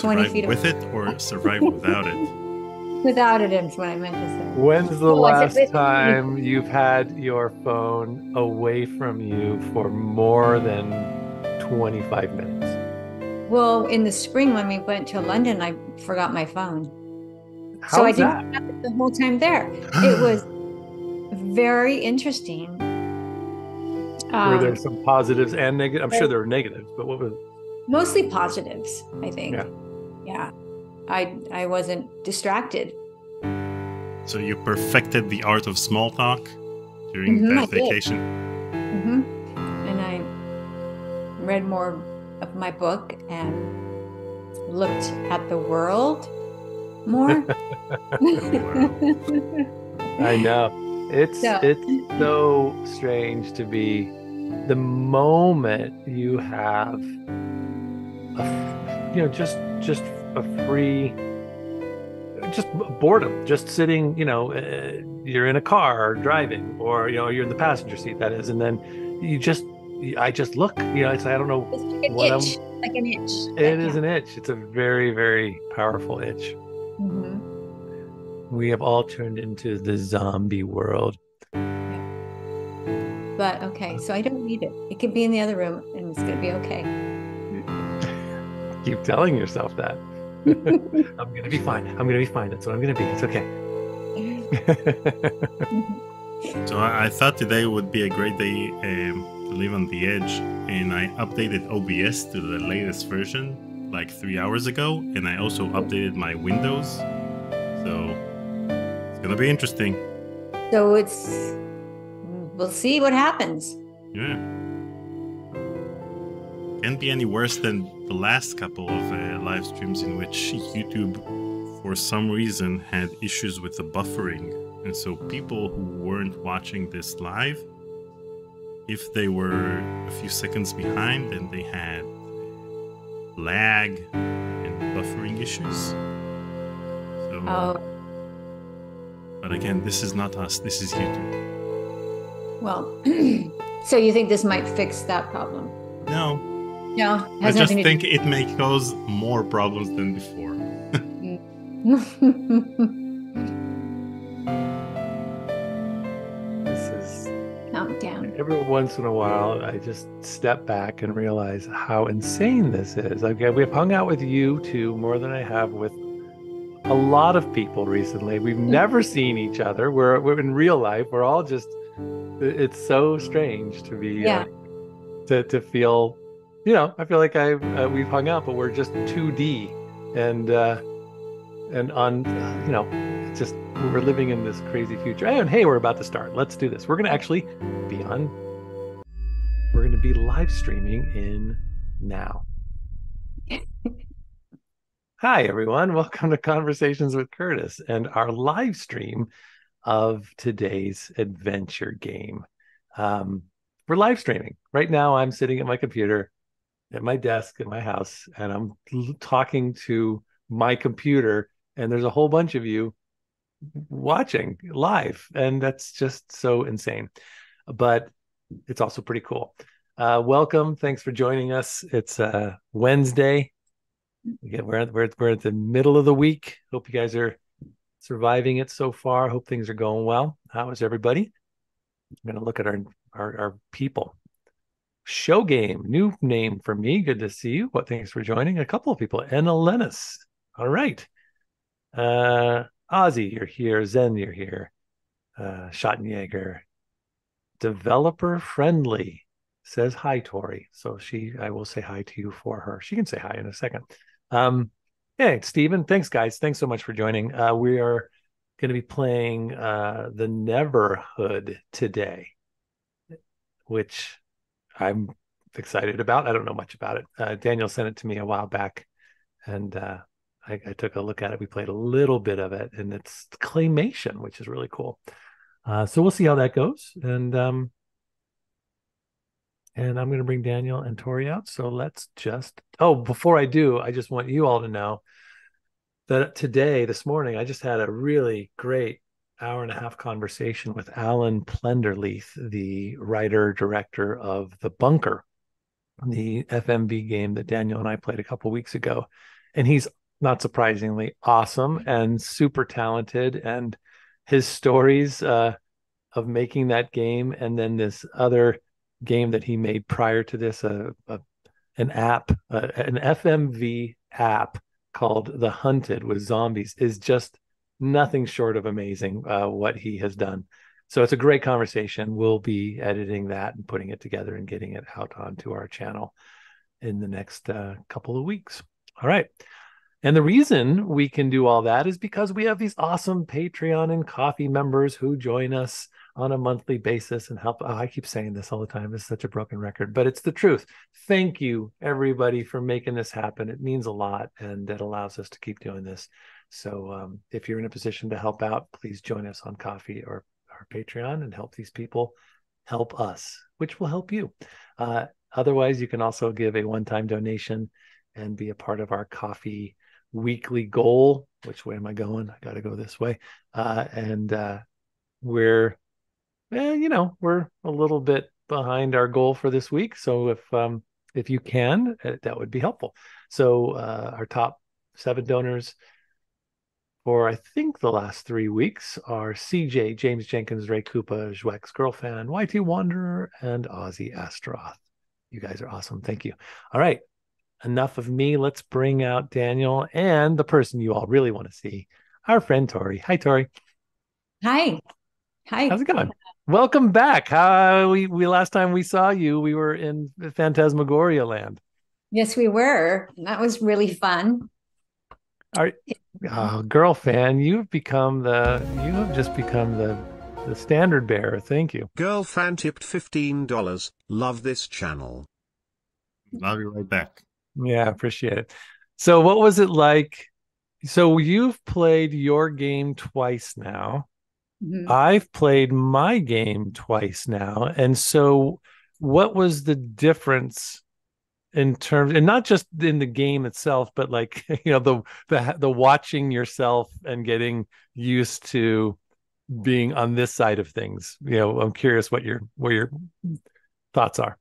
20 survive feet with it or survive without it? without it is what I meant to say. When's the Oh, last with- time you've had your phone away from you for more than 25 minutes? Well, in the spring when we went to London, I forgot my phone. How's so I didn't have it the whole time there. It was very interesting. Were Um, there some positives and negatives? I'm sure there were negatives, but what was mostly positives, I think. Yeah. Yeah. I I wasn't distracted. So you perfected the art of small talk during Mhm, that did. vacation. hmm And I read more of my book and looked at the world more. I know. It's So- it's so strange to be the moment you have a, you know just just a free just boredom just sitting you know uh, you're in a car driving or you know you're in the passenger seat that is and then you just I just look you know it's I don't know it's like an What I'm- itch, like an itch. it is an itch it's a very very powerful itch hmm we have all turned into the zombie world But okay, so I don't need it. It could be in the other room, and it's gonna be okay. keep telling yourself that I'm gonna be fine. I'm gonna be fine. That's what I'm gonna be. It's okay. So I, I thought today would be a great day um, to live on the edge, and I updated OBS to the latest version like three hours ago, and I also updated my Windows. So it's gonna be interesting. So it's we'll see what happens. Yeah. Can't be any worse than the last couple of uh, live streams in which YouTube, for some reason, had issues with the buffering. And so people who weren't watching this live, if they were a few seconds behind, then they had lag and buffering issues. So, Oh but again, this is not us, this is YouTube. well. so you think this might fix that problem? No, No, I just think it may cause more problems than before. This is Calm down. every once in a while I just step back and realize how insane this is. Okay, we've hung out with you two more than I have with a lot of people recently. We've never seen each other. We're we're in real life. We're all just it's so strange to be Yeah. uh, to to feel you know, I feel like I uh, we've hung out but we're just 2D and uh and on you know, just we're living in this crazy future. And hey, we're about to start. Let's do this. We're going to actually be on we're going to be live streaming in now. Hi, everyone. Welcome to Conversations with Curtis and our live stream of today's adventure game. Um, we're live streaming. Right now, I'm sitting at my computer at my desk at my house and I'm talking to my computer, and there's a whole bunch of you watching live. And that's just so insane. But it's also pretty cool. Uh, welcome. Thanks for joining us. It's uh, Wednesday. Again, we're at, we're, we're at the middle of the week. Hope you guys are surviving it so far. Hope things are going well. How is everybody? I'm going to look at our, our, our people. Show game, new name for me. Good to see you. What thanks for joining. A couple of people. Anna. All right. Uh Ozzy, you're here. Zen, you're here. Uh Schottenjäger. Developer friendly says hi, Tori. So she I will say hi to you for her. She can say hi in a second. Um hey Stephen, thanks guys. Thanks so much for joining. Uh we are going to be playing uh the Neverhood today, which I'm excited about. I don't know much about it. Uh, Daniel sent it to me a while back, and uh, I, I took a look at it. We played a little bit of it, and it's claymation, which is really cool. Uh, so we'll see how that goes, and um, and I'm going to bring Daniel and Tori out. So let's just. Oh, before I do, I just want you all to know that today, this morning, I just had a really great hour and a half conversation with Allan Plenderleith, the writer director of The Bunker, the FMV game that Daniel and I played a couple weeks ago. And he's not surprisingly awesome and super talented. And his stories uh, of making that game and then this other game that he made prior to this, uh, uh, an app, uh, an FMV app called The Hunted with zombies, is just nothing short of amazing uh, what he has done. So it's a great conversation. We'll be editing that and putting it together and getting it out onto our channel in the next uh, couple of weeks. All right. And the reason we can do all that is because we have these awesome Patreon and Ko-fi members who join us on a monthly basis and help. Oh, I keep saying this all the time. It's such a broken record, but it's the truth. Thank you, everybody, for making this happen. It means a lot and it allows us to keep doing this. So um, if you're in a position to help out, please join us on Ko-fi or our Patreon and help these people help us, which will help you. Uh, otherwise, you can also give a one time donation and be a part of our Ko-fi weekly goal. Which way am I going? I got to go this way. Uh, and uh, we're, you know, we're a little bit behind our goal for this week. So if um, if you can, eh, that would be helpful. So uh, our top seven donors for I think the last three weeks are CJ, James Jenkins, Ray Koopa, Jwex Girlfan, YT Wanderer, and Ozzy Astroth. You guys are awesome. Thank you. All right. Enough of me. Let's bring out Daniel and the person you all really want to see, our friend Tori. Hi, Tori. Hi. Hi. How's it going? Welcome back. How we we last time we saw you, we were in Phantasmagoria land. Yes, we were. That was really fun. Are oh, girl fan, you've become the you have just become the the standard bearer. Thank you. Girl fan tipped fifteen dollars. Love this channel. Love you right back. Yeah, appreciate it. So, what was it like? So, you've played your game twice now. Mm-hmm. I've played my game twice now. And so, what was the difference in terms and not just in the game itself but like you know the the the watching yourself and getting used to being on this side of things. You know i'm curious what your what your thoughts are.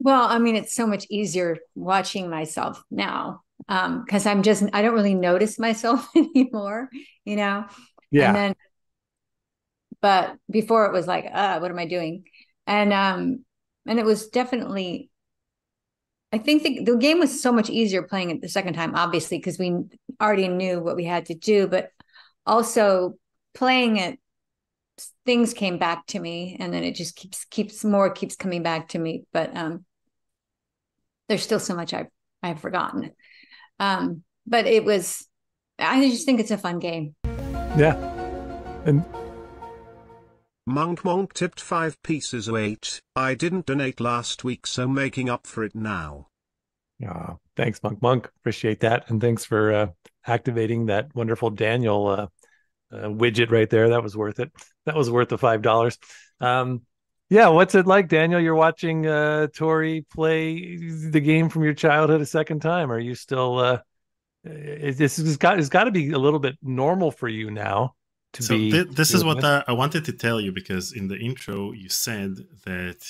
Well i mean it's so much easier watching myself now um because i'm just i don't really notice myself anymore you know? Yeah. and then but before it was like uh what am i doing? And um and it was definitely I think the, the game was so much easier playing it the second time, obviously, because we already knew what we had to do, but also playing it, things came back to me and then it just keeps keeps more keeps coming back to me. But um there's still so much I've I've forgotten. Um, but it was I just think it's a fun game. Yeah. And Monk Monk tipped 5 pieces of 8. I didn't donate last week so making up for it now. Yeah, thanks Monk Monk. Appreciate that. And thanks for uh, activating that wonderful Daniel uh, uh, widget right there. That was worth it. That was worth the $5. Um, yeah, what's it like, Daniel? You're watching uh, Tori play the game from your childhood a second time. Are you still? Uh, this has got it's got to be a little bit normal for you now to so be. Th- this is what I, I wanted to tell you because in the intro you said that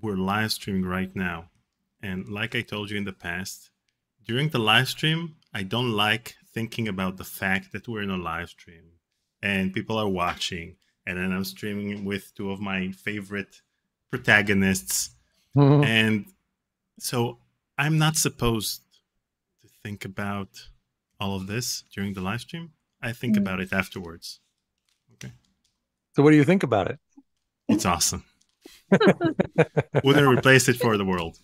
we're live streaming right now, and like I told you in the past, during the live stream, I don't like thinking about the fact that we're in a live stream and people are watching, and then I'm streaming with two of my favorite protagonists, mm-hmm. and so I'm not supposed to think about all of this during the live stream. I think mm-hmm. about it afterwards. So what do you think about it? It's awesome. Wouldn't replace it for the world.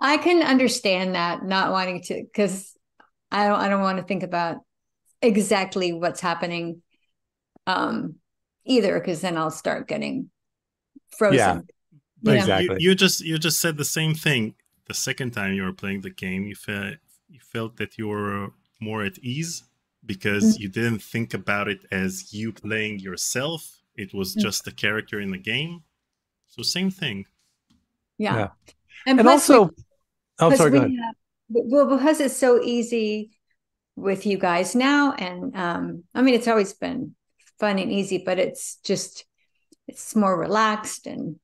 I can understand that not wanting to because I don't I don't want to think about exactly what's happening um either because then I'll start getting frozen. Yeah, you exactly. You, you, just you just said the same thing the second time you were playing the game. You felt you felt that you were more at ease because mm-hmm. you didn't think about it as you playing yourself. It was mm-hmm. just a character in the game. So same thing. Yeah. yeah. And, and also, we, oh, sorry, go ahead. Have, well, because it's so easy with you guys now, and um, I mean, it's always been fun and easy, but it's just it's more relaxed and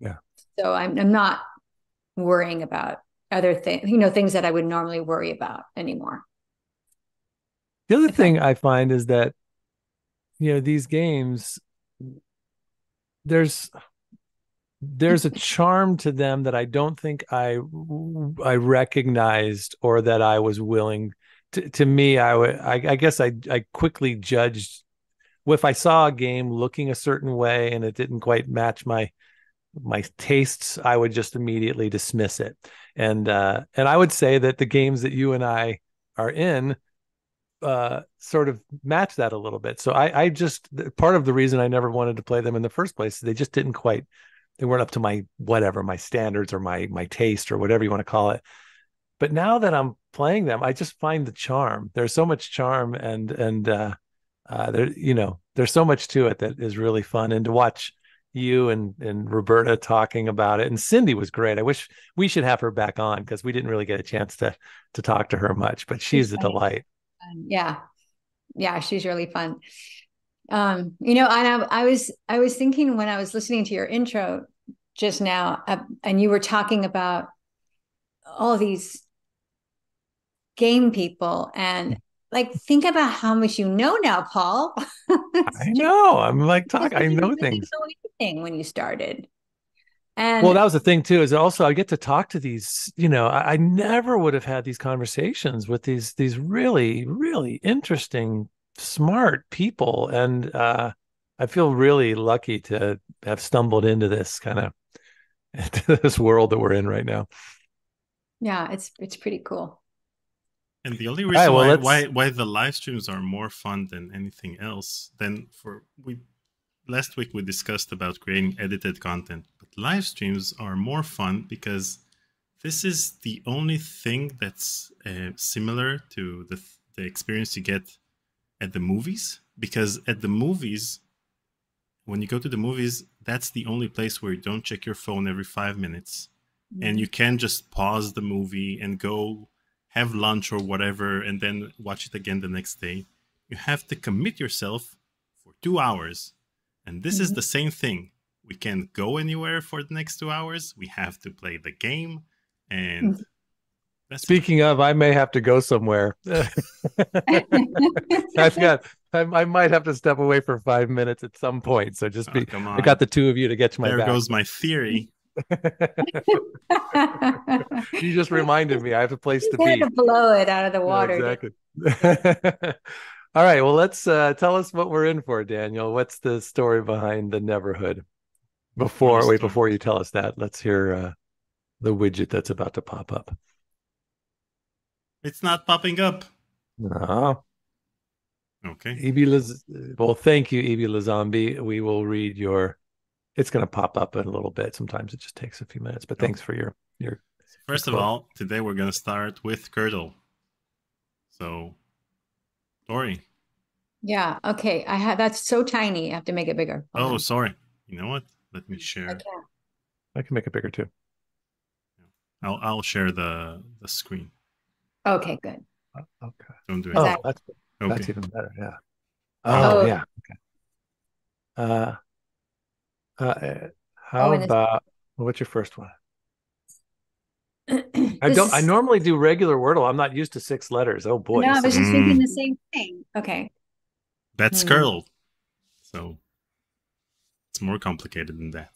yeah. So I'm I'm not worrying about other things, you know, things that I would normally worry about anymore. The other thing I find is that, you know, these games, there's there's a charm to them that I don't think I I recognized or that I was willing to. To me, I would I, I guess I I quickly judged if I saw a game looking a certain way and it didn't quite match my my tastes, I would just immediately dismiss it. And uh, and I would say that the games that you and I are in uh, sort of match that a little bit. So I, I just part of the reason I never wanted to play them in the first place, they just didn't quite they weren't up to my whatever my standards or my my taste or whatever you want to call it. But now that I'm playing them, I just find the charm. There's so much charm and and uh, uh, there you know there's so much to it that is really fun and to watch you and and Roberta talking about it and Cindy was great. I wish we should have her back on because we didn't really get a chance to to talk to her much, but she's, she's a delight. Yeah. Yeah, she's really fun. Um, you know, and I, I was I was thinking when I was listening to your intro just now, uh, and you were talking about all these game people and like think about how much you know now paul. I know. I'm like talk i know things. when you started and well that was the thing too is also i get to talk to these you know I, I never would have had these conversations with these these really really interesting smart people. And uh i feel really lucky to have stumbled into this kind of into this world that we're in right now. Yeah it's it's pretty cool. And the only reason right, well, why, why why the live streams are more fun than anything else than for we last week we discussed about creating edited content but live streams are more fun because this is the only thing that's uh, similar to the the experience you get at the movies because at the movies when you go to the movies that's the only place where you don't check your phone every five minutes. And you can just pause the movie and go have lunch or whatever and then watch it again the next day. You have to commit yourself for two hours and this mm-hmm. is the same thing we can't go anywhere for the next two hours we have to play the game and mm-hmm. Speaking of, I may have to go somewhere. I've got. I, I, might have to step away for five minutes at some point. So just be. Oh, I got the two of you to get to my. There back. goes my theory. you just reminded me. I have a place to be. To blow it out of the water. Yeah, exactly. All right. Well, let's uh, tell us what we're in for, Daniel. What's the story behind the Neverhood? Before wait, before you tell us that, let's hear uh, the widget that's about to pop up. It's not popping up. No. Okay. Evie Liz- well, thank you, Evie Lazambi. We will read your. It's going to pop up in a little bit. Sometimes it just takes a few minutes, but thanks for your your. First your of all, today we're going to start with Curdle. So, Tori. Yeah. Okay. I have that's so tiny. I have to make it bigger. Hold oh, on. sorry. You know what? Let me share. I can. I can make it bigger too. I'll I'll share the the screen. Okay, good. Oh, okay. Don't do it. Oh, that's okay. that's even better. Yeah. Oh, oh. yeah. Okay. Uh, uh, how oh, about what's your first one? I don't. I normally do regular Wordle. I'm not used to six letters. Oh boy! No, I was just mm. thinking the same thing. Okay. That's mm. curl. So it's more complicated than that.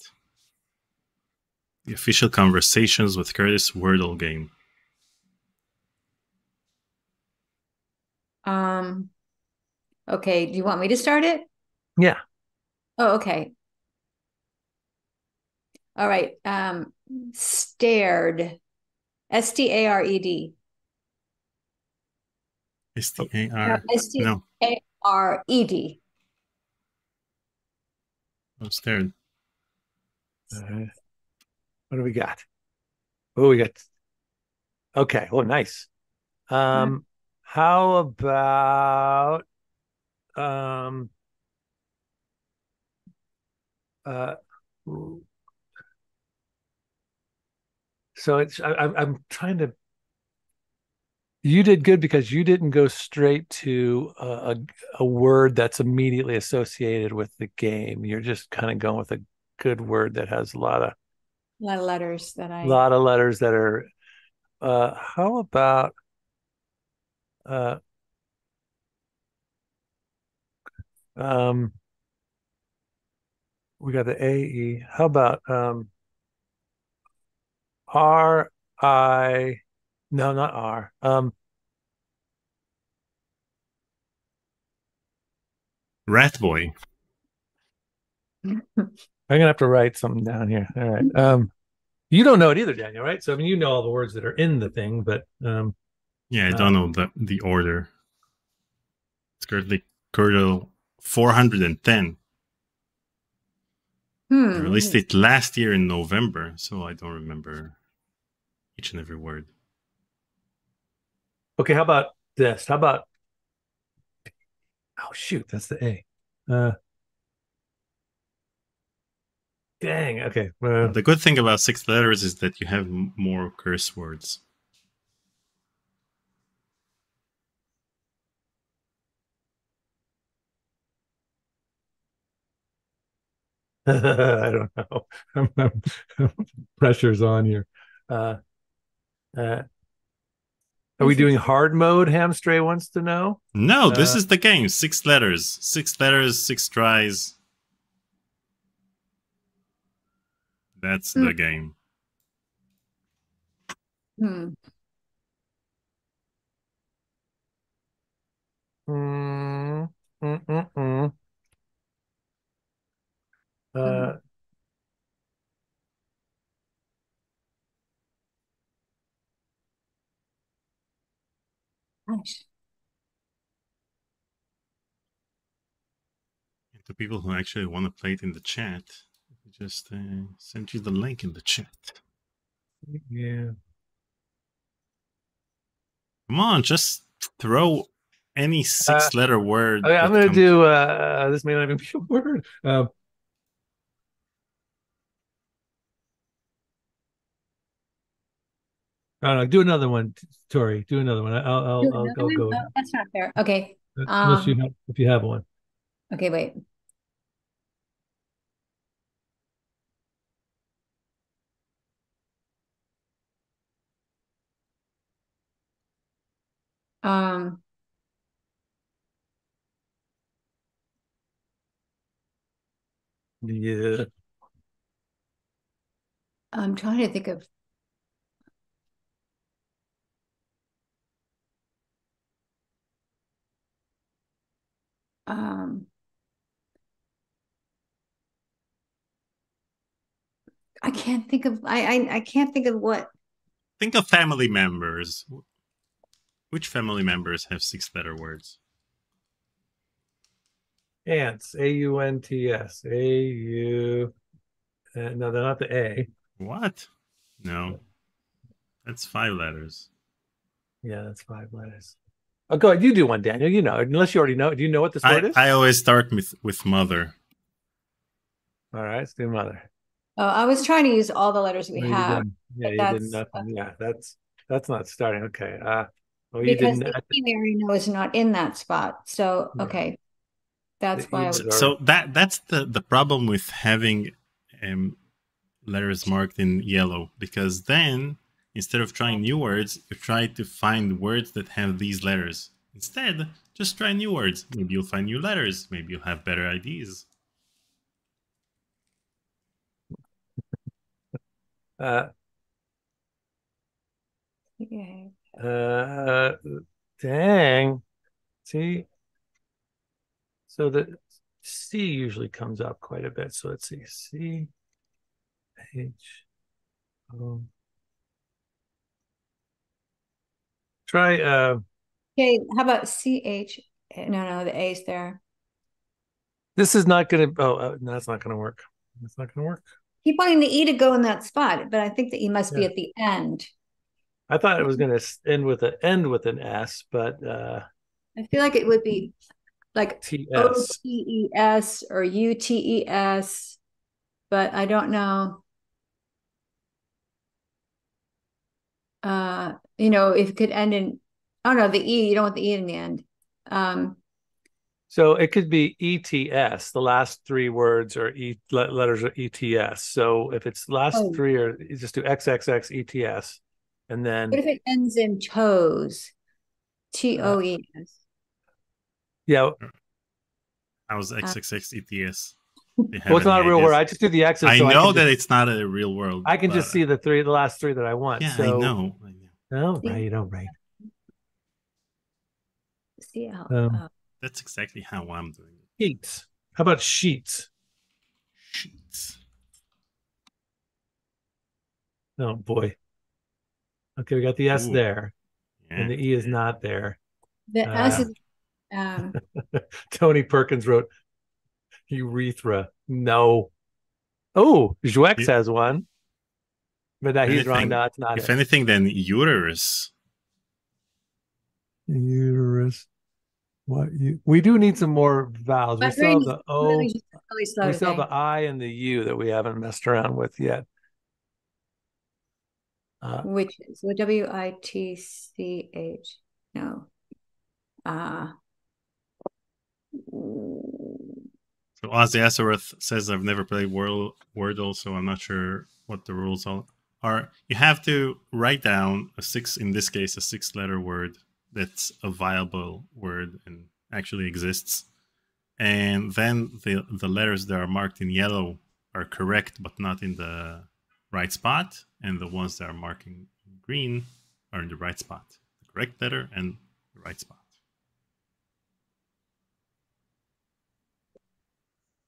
The official conversations with Curtis Wordle game. Um, okay. Do you want me to start it? Yeah. Oh, okay. All right. Um, stared. S T A R E D. S T A R. S T A R E D. Oh, stared. Uh, what do we got? Oh, we got. Okay. Oh, nice. Um, how about um uh so it's I, I'm trying to you did good because you didn't go straight to a, a word that's immediately associated with the game. You're just kind of going with a good word that has a lot of A lot of letters that I. A lot of letters that are. Uh, how about? Uh, um, we got the A E. How about um, R I? No, not R. Um, Rat Boy. I'm gonna have to write something down here. All right. Um, you don't know it either, Daniel, right? So I mean, you know all the words that are in the thing, but um, Yeah, I don't know the the order. It's currently Curdle 410. Hmm. I released it last year in November, so I don't remember each and every word. okay. How about this? How about? Oh shoot, that's the A. Uh, dang. Okay. Uh, The good thing about six letters is that you have more curse words. I don't know. Pressure's on here. Uh, uh, are we doing hard mode? Hamstray wants to know. No, this Uh, is the game. Six letters. Six letters, six tries. That's Hmm. the game. Hmm. Mm, mm, mm, mm. Uh, Gosh. And to people who actually want to play it in the chat, let just uh, send you the link in the chat. yeah. Come on, just throw any six letter word. Okay, I'm gonna comes- do. Uh, this may not even be a word. Uh, I don't know. Do another one, Tori. Do another one. I'll I'll I'll, I'll one? go. Oh, that's not fair. Okay. Unless you um, have, if you have one. Okay. Wait. Um. Yeah. I'm trying to think of. Um, I can't think of. I I, I can't think of what. Think of family members. Which family members have six letter words? Ants. A U N T S. A U. Uh, no, they're not the A. What? No. That's five letters. Yeah, that's five letters. Oh, go ahead. You do one, Daniel. You know, unless you already know. Do you know what the word I, is? I always start with, with mother. All right, let's do mother. Oh, I was trying to use all the letters we No, you have didn't. Yeah, but you did that's- nothing. Yeah, that's that's not starting. Okay. Uh, well, you because didn't. the we already know is not in that spot. So Yeah. okay, that's The why. I was, was- So that that's the, the problem with having um, letters marked in yellow because then instead of trying new words, you try to find words that have these letters. Instead, just try new words. Maybe you'll find new letters. Maybe you'll have better ideas. Uh, uh, dang. See. So the C usually comes up quite a bit. So let's see. C H O. Try uh Okay, how about C H? No, no, the A's there. this is not gonna oh uh, no, that's not gonna work. That's not gonna work. Keep wanting the E to go in that spot, but I think the E must be at the end. I thought it was gonna end with an end with an S, but uh I feel like it would be like O. T E S or U T E S, but I don't know. Uh, you know, if it could end in, oh no, the E, you don't want the E in the end. Um, So it could be ETS. The last three words or e letters are ETS. So if it's last oh. three or just do XXX ETS, and then. What if it ends in toes? T O E S. Yeah. I was XXX ETS. Well, it's not a real world. I just do the X's. I so know I that just, it's not a real world. I can just see the three, the last three that I want. Yeah, so, I know. I know. Oh, right. Oh, right. See how. Um, uh, that's exactly how I'm doing it. Sheets. How about sheets? Sheets. Oh boy. Okay, we got the S Ooh. there, yeah. and the E is not there. The uh, S is. Um... Tony Perkins wrote urethra. No. Oh, Jouex has one. But that he's wrong. No, it's not. If it. anything, then uterus. Uterus. What you, we do need some more vowels. We still the O. Really we still have the I and the U that we haven't messed around with yet. Uh, Which is the W I T C H. No. Uh, so Ozzy Asareth says I've never played Wordle, so I'm not sure what the rules are. You have to write down a six, in this case, a six-letter word that's a viable word and actually exists. And then the the letters that are marked in yellow are correct, but not in the right spot, and the ones that are marking in green are in the right spot. The correct letter and the right spot.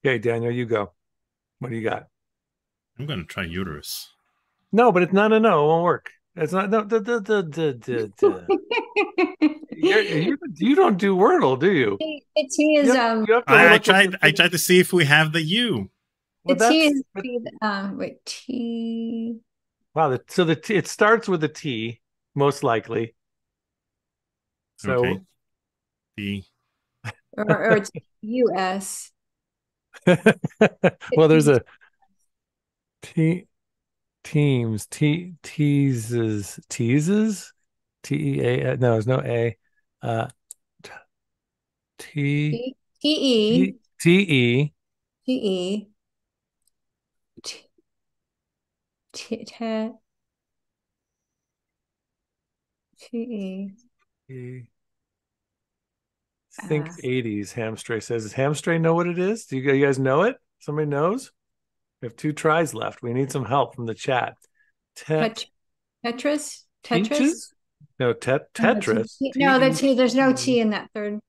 Okay, Daniel, you go. What do you got? I'm gonna try uterus. No, but it's not a no. It won't work. It's not no. The, the, the, the, the. you're, you're, you do not do Wordle, do you? The T is um. I, I tried. I tried to see if we have the U. The T is um. Wait, T. Wow. The, so the T, it starts with a T, most likely. So. Okay. T. Or, or it's U S. well, there's a T teams t teases teases? T e a no there's no a. Uh t t e? T e. T e? T t t e Think uh, 80s, Hamstray says. Does Hamstray know what it is? Do you, you guys know it? Somebody knows? We have two tries left. We need some help from the chat. Tet- Tetris? Tetris? No, tet- Tetris. No, that's there's no T in that third.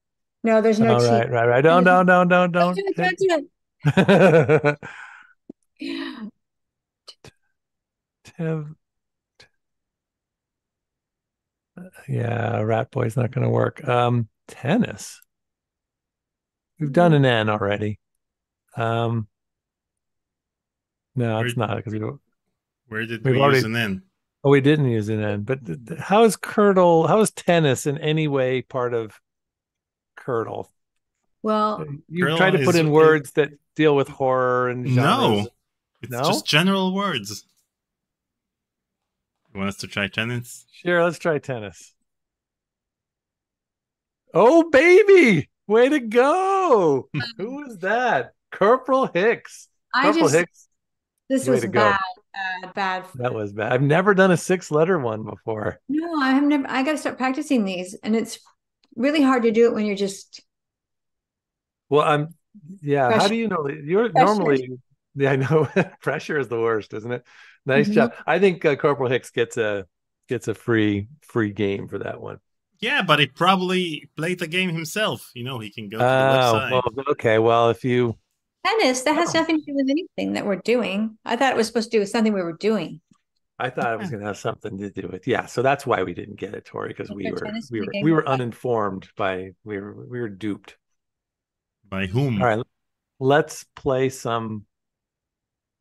No, there's no oh, T. Right, right, right. Don't, don't, don't, don't, don't. don't do it, Tev. Yeah, Rat Boy's not going to work. Um, tennis. We've done an N already. Um, no, where, it's not because we don't. Where did we already, use an N? Oh, we didn't use an N. But th- th- how is Curdle? How is tennis in any way part of Curdle? Well, you try to put in words that deal with horror and genres. no, it's no? just general words. You want us to try tennis? Sure, let's try tennis. Oh, baby! Way to go! Who is that? Corporal Hicks. I Corporal just, Hicks. This Way was bad, bad, bad. That was bad. I've never done a six-letter one before. No, I have never. I got to start practicing these, and it's really hard to do it when you're just. Well, I'm. Yeah. Pressure. How do you know? You're Pressure. normally. Yeah, I know. Pressure is the worst, isn't it? Nice mm-hmm. job. I think uh, Corporal Hicks gets a gets a free free game for that one. Yeah, but he probably played the game himself. You know, he can go to the oh, website. Well, okay, well, if you tennis, that has oh. nothing to do with anything that we're doing. I thought it was supposed to do with something we were doing. I thought it was going to have something to do with yeah. So that's why we didn't get it, Tori, because we were we were we were uninformed by we were we were duped. By whom? All right, let's play some.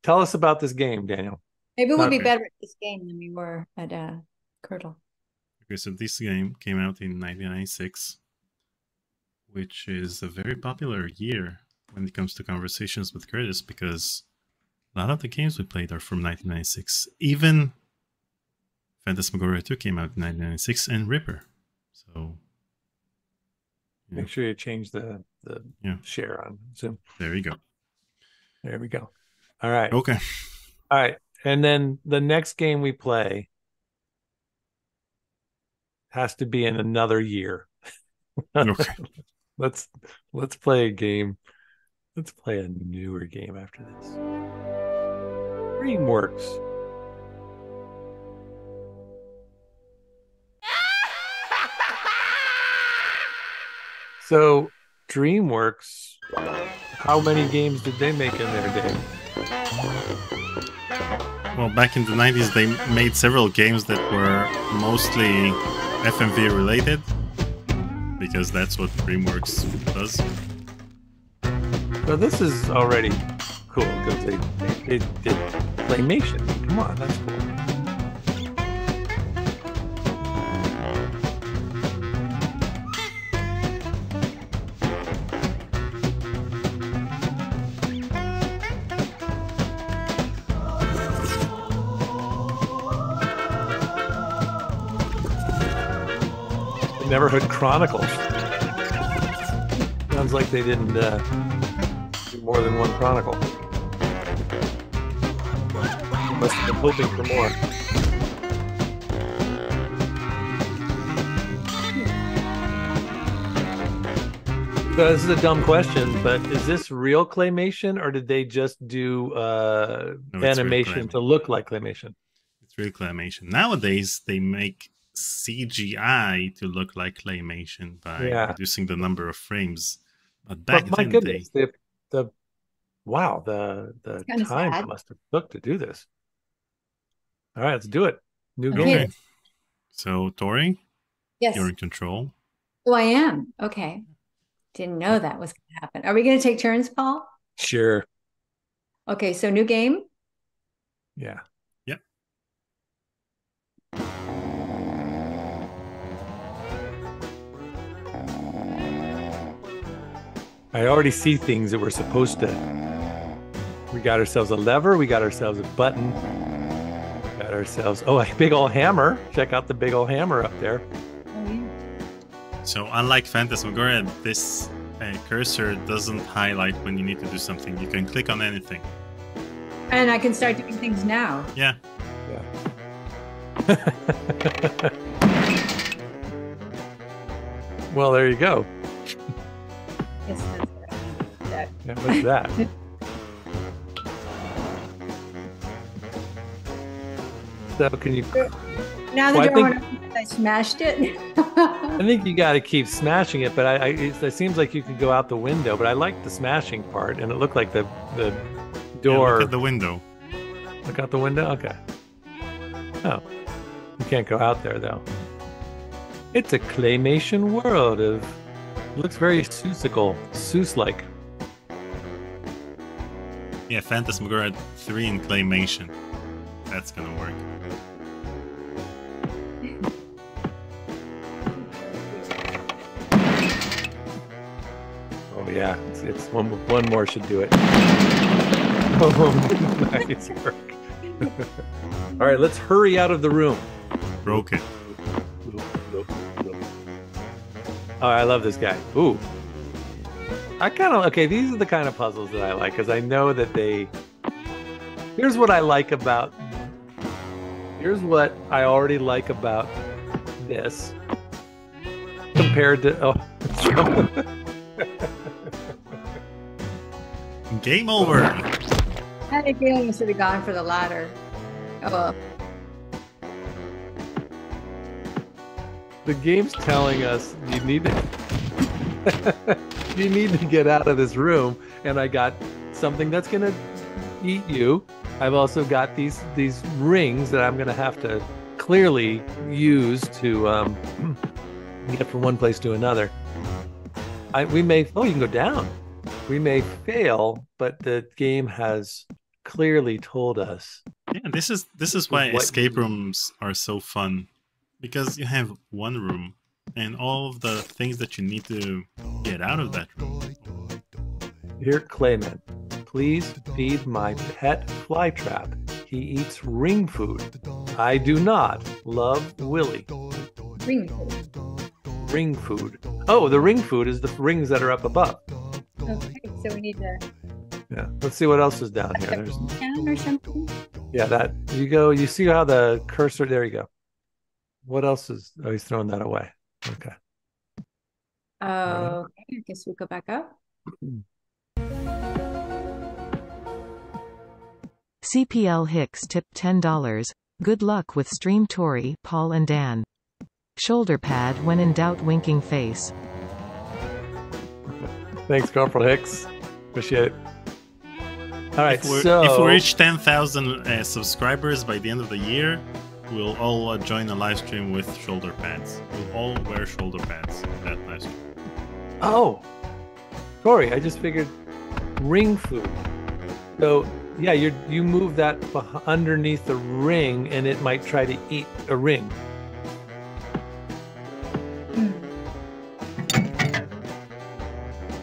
Tell us about this game, Daniel. Maybe we'll be better at this game than we were at uh, Curdle. Okay, so this game came out in 1996, which is a very popular year when it comes to conversations with Curtis because a lot of the games we played are from 1996. Even Phantasmagoria 2 came out in 1996 and Ripper. So Make sure you change the the Yeah. share on Zoom. There you go. There we go. All right. Okay. All right. And then the next game we play has to be in another year. Okay. let's let's play a game. Let's play a newer game after this. DreamWorks. So DreamWorks, how many games did they make in their day? Well, back in the 90s, they made several games that were mostly FMV related because that's what DreamWorks does. So this is already cool because they, they did claymation. Come on, that's cool. Neverhood Chronicles. Sounds like they didn't uh, do more than one chronicle. Must have been hoping for more. So this is a dumb question, but is this real claymation or did they just do uh, No, animation to look like claymation? It's real claymation. Nowadays, they make CGI to look like claymation by Yeah. reducing the number of frames. But back but my then, goodness, the, the wow, the the time sad. it must have took to do this. All right, let's do it. New Okay. game. So, Tori, Yes. you're in control. Oh, I am. Okay. Didn't know that was going to happen. Are we going to take turns, Paul? Sure. Okay. So new game. Yeah. I already see things that we're supposed to. We got ourselves a lever. We got ourselves a button. We got ourselves oh a big old hammer. Check out the big old hammer up there. So, unlike Phantasmagoria, this uh, cursor doesn't highlight when you need to do something. You can click on anything. And I can start doing things now. Yeah. well, there you go. Right. What's that? so can you? Now that Well, I you're think- I smashed it. I think you got to keep smashing it, but I, I it, it seems like you could go out the window. But I like the smashing part, and it looked like the the Yeah, door. look at the window. Look out the window? Okay. Oh. You can't go out there though. It's a claymation world of looks very Seussical, Seuss like. Yeah, Phantasmagoria 3 in claymation. That's gonna work. Oh yeah, it's, it's one one more should do it. Oh, nice work. All right, let's hurry out of the room. Broken. Oh, I love this guy. Ooh. I kind of okay. These are the kind of puzzles that I like because I know that they. Here's what I like about. Here's what I already like about this compared to. Oh, Game over. I had a feeling you should have gone for the ladder. Oh, well. the game's telling us you need to. you need to get out of this room, and I got something that's gonna eat you. I've also got these these rings that I'm gonna have to clearly use to um, get from one place to another. I, we may oh you can go down. We may fail, but the game has clearly told us. Yeah, this is this is is why what escape rooms are so fun. Because you have one room and all of the things that you need to get out of that room. Here, Klaymen, please feed my pet flytrap. He eats ring food. I do not love Willie. ring food. Ring food. Oh, the ring food is the rings that are up above. Okay, so we need to Yeah. Let's see what else is down here. There's can or something. yeah, that you go. You see how the cursor? There you go. What else is? Oh, he's throwing that away. Okay. Oh, okay. I guess we go back up. CPL Hicks tipped $10. Good luck with Stream Tori, Paul and Dan. Shoulder pad when in doubt winking face. Thanks, Corporal Hicks. Appreciate it. All right. If, we're, so if we reach 10,000 uh, subscribers by the end of the year, we'll all uh, join a live stream with shoulder pads. We'll all wear shoulder pads in that live stream. Oh, Tori, I just figured ring food. So yeah, you you move that underneath the ring, and it might try to eat a ring.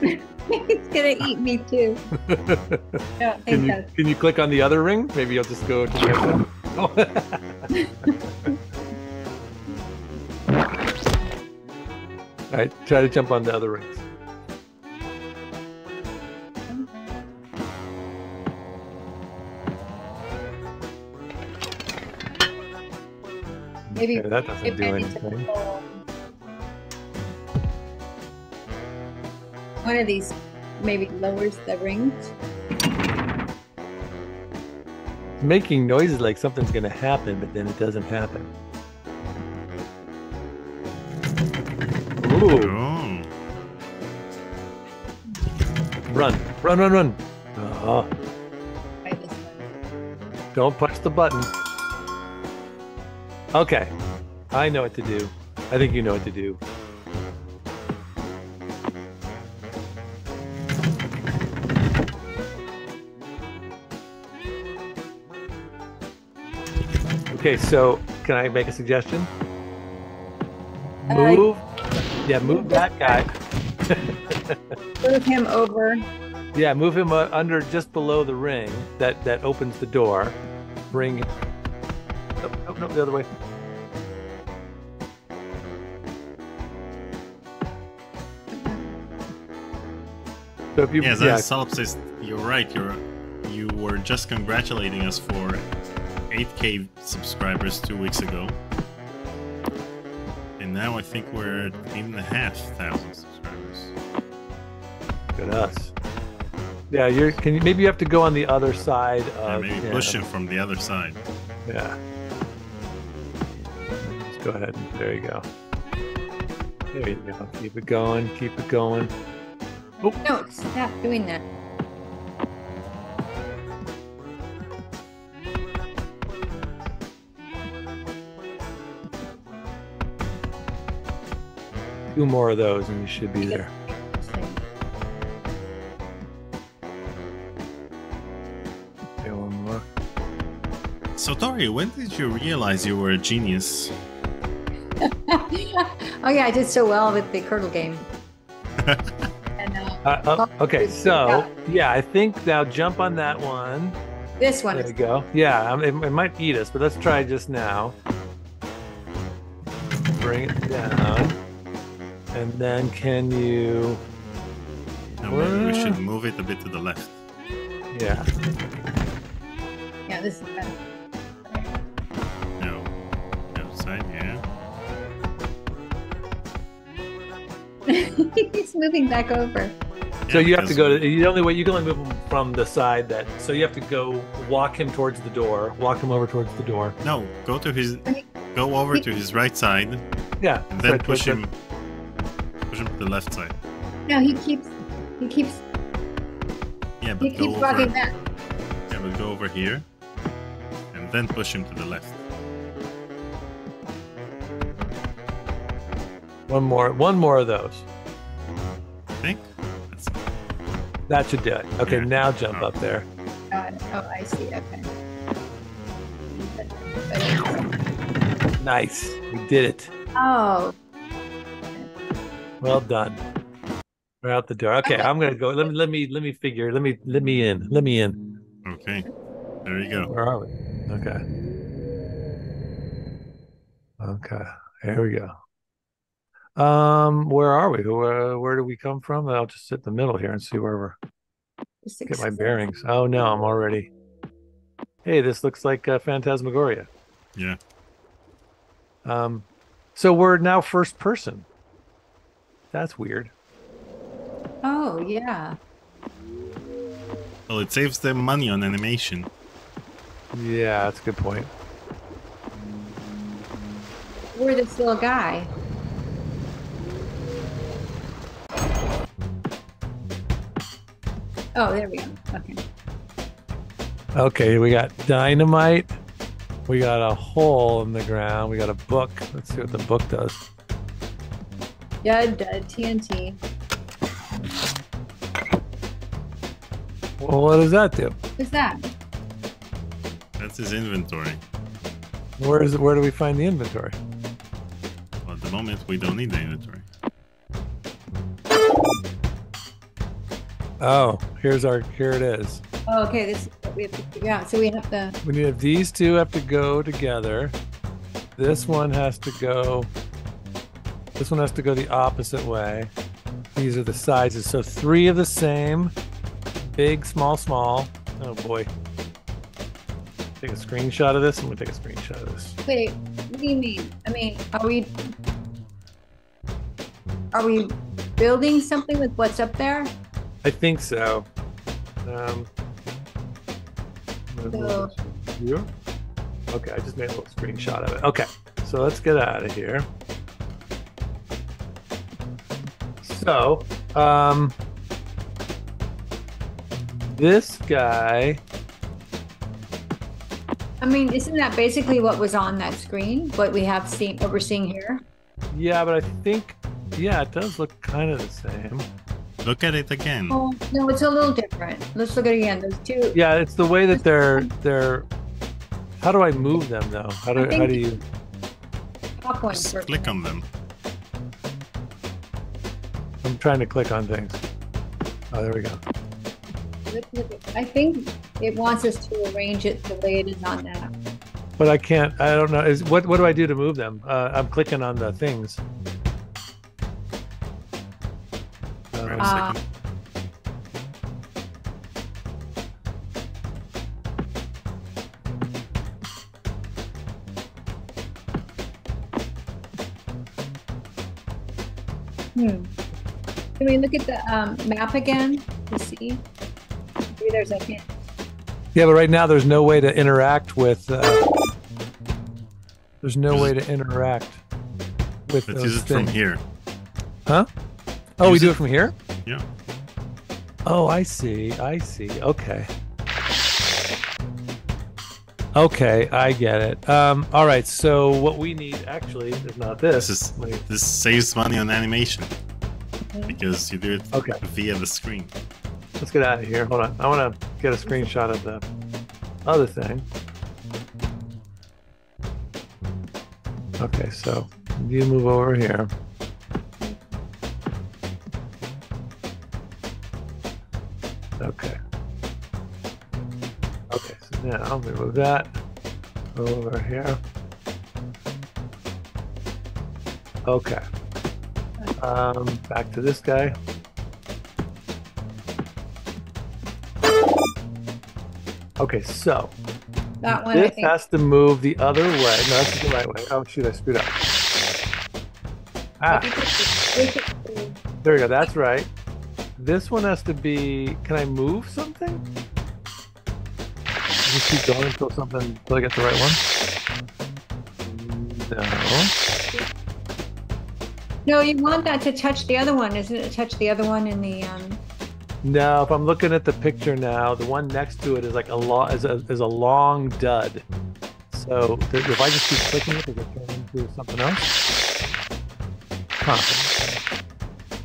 it's gonna eat me too. I Can you can you click on the other ring? Maybe you'll just go to the other All right, try to jump on the other rings. Maybe- Okay, that doesn't do I need to anything. One of these maybe lowers the rings. Making noises like something's going to happen, but then it doesn't happen. Ooh, Oh, run, run, run, run. Try this one. don't push the button. Okay, I know what to do. I think you know what to do. Okay, so can I make a suggestion? Uh, Move. Yeah, move that guy. Move him over. Yeah, move him uh, under just below the ring that that opens the door. Bring. Oh, no, no, the other way. So if you yeah, yeah, that Salop says you're right. You're you were just congratulating us for 8k subscribers two weeks ago, and now I think we're at eight and a half thousand subscribers. look at us. Yeah, you're. Can you maybe you have to go on the other side Yeah, of. maybe push him from the other side. Yeah. Just go ahead. and There you go. There you go. Keep it going. Keep it going. Oh. No, stop doing that. Two more of those, and you should be there. Okay, one more. So Tori, when did you realize you were a genius? oh yeah, I did so well with the curdle game. and uh, Uh, oh, okay, so yeah, I think now jump on that one. this one There you go. Yeah, um, it, it might eat us, but let's try just now. Bring it down, and then can you? No, maybe we should move it a bit to the left. Yeah. yeah, this is better. No, outside. Yeah. He's moving back over. So you have to go to the only way you can only move him from the side that. So you have to go walk him towards the door. Walk him over towards the door. No, go to his, go over to his right side, Yeah. and then right push him, push him to the left side. No, he keeps he keeps Yeah, he but go keeps over. walking back. Yeah, but go over here, and then push him to the left. One more. One more of those. I think. That's That should do it. Okay. Yeah. Now jump up there. Got it. Oh, I see. Okay. Nice. We did it. Oh, Well done. We're out the door. Okay, I'm gonna go. Let me let me let me figure. Let me let me in. Let me in. okay. There you go. Where are we? Okay. Okay. Here we go. Um, where are we? Where, where do we come from? I'll just sit in the middle here and see where we're get my bearings. Oh no, I'm already. Hey, this looks like uh, Phantasmagoria. Yeah. Um, so we're now first person. That's weird. Oh yeah. Well, it saves them money on animation. Yeah, that's a good point. We're this little guy. Oh, there we go. Okay. Okay, we got dynamite. We got a hole in the ground. We got a book. Let's see what the book does. Dud, dud, TNT. Well, what does that do? What's that? That's his inventory. Where is it? Where do we find the inventory? Well, at the moment, we don't need the inventory. Oh, here's our. Here it is. Oh, okay. This is what we have to figure out. So we have to. We need these two have to go together. This one has to go. This one has to go the opposite way. These are the sizes. So three of the same. Big, small, small. Oh boy. Take a screenshot of this. I'm gonna take a screenshot of this. Wait. What do you mean? I mean, are we? Are we building something with what's up there? I think so. Um, I'm gonna move So- here. Okay, I just made a little screenshot of it. Okay, so let's get out of here. So, um, this guy, I mean, isn't that basically what was on that screen? What we have seen, what we're seeing here? yeah, but I think, yeah, it does look kind of the same. Look at it again. Oh no, it's a little different. Let's look at it again. Those two. Yeah, it's the way that they're they're. How do I move them though? How do I think- how do you? top ones Just click on them. I'm trying to click on things. Oh, there we go. Let's look at- I think it wants us to arrange it the way it is on that. But I can't. I don't know. Is what? What do I do to move them? Uh, I'm clicking on the things. Wait Uh, Uh. Hmm. Can we look at the um, map again to see? Maybe there's a hint. yeah, but right now there's no way to interact with. Uh, there's no way to interact with Let's those use it from here. Huh? Oh, we do it- it from here. Yeah. Oh, I see. I see. Okay. Okay, I get it. Um, all right. So what we need actually is not this. This is this saves money on animation because you do it Okay. via the screen. let's get out of here. Hold on. I want to get a screenshot of the other thing. Okay, so you move over here. Okay. Okay, so now we move that over here. Okay. Um, back to this guy. Okay, so That one, I this think. has to move the other way. No, that's the right way. Oh shoot, I screwed up. Ah, think it's- we should- there we go. That's right. This one has to be. Can I move something? Just keep going until something until I get the right one. No. No, you want that to touch the other one, isn't it? Touch the other one in the um. No, if I'm looking at the picture now, the one next to it is like a long is a, is a long dud. So th- if I just keep clicking it, does it turn into something else? Huh.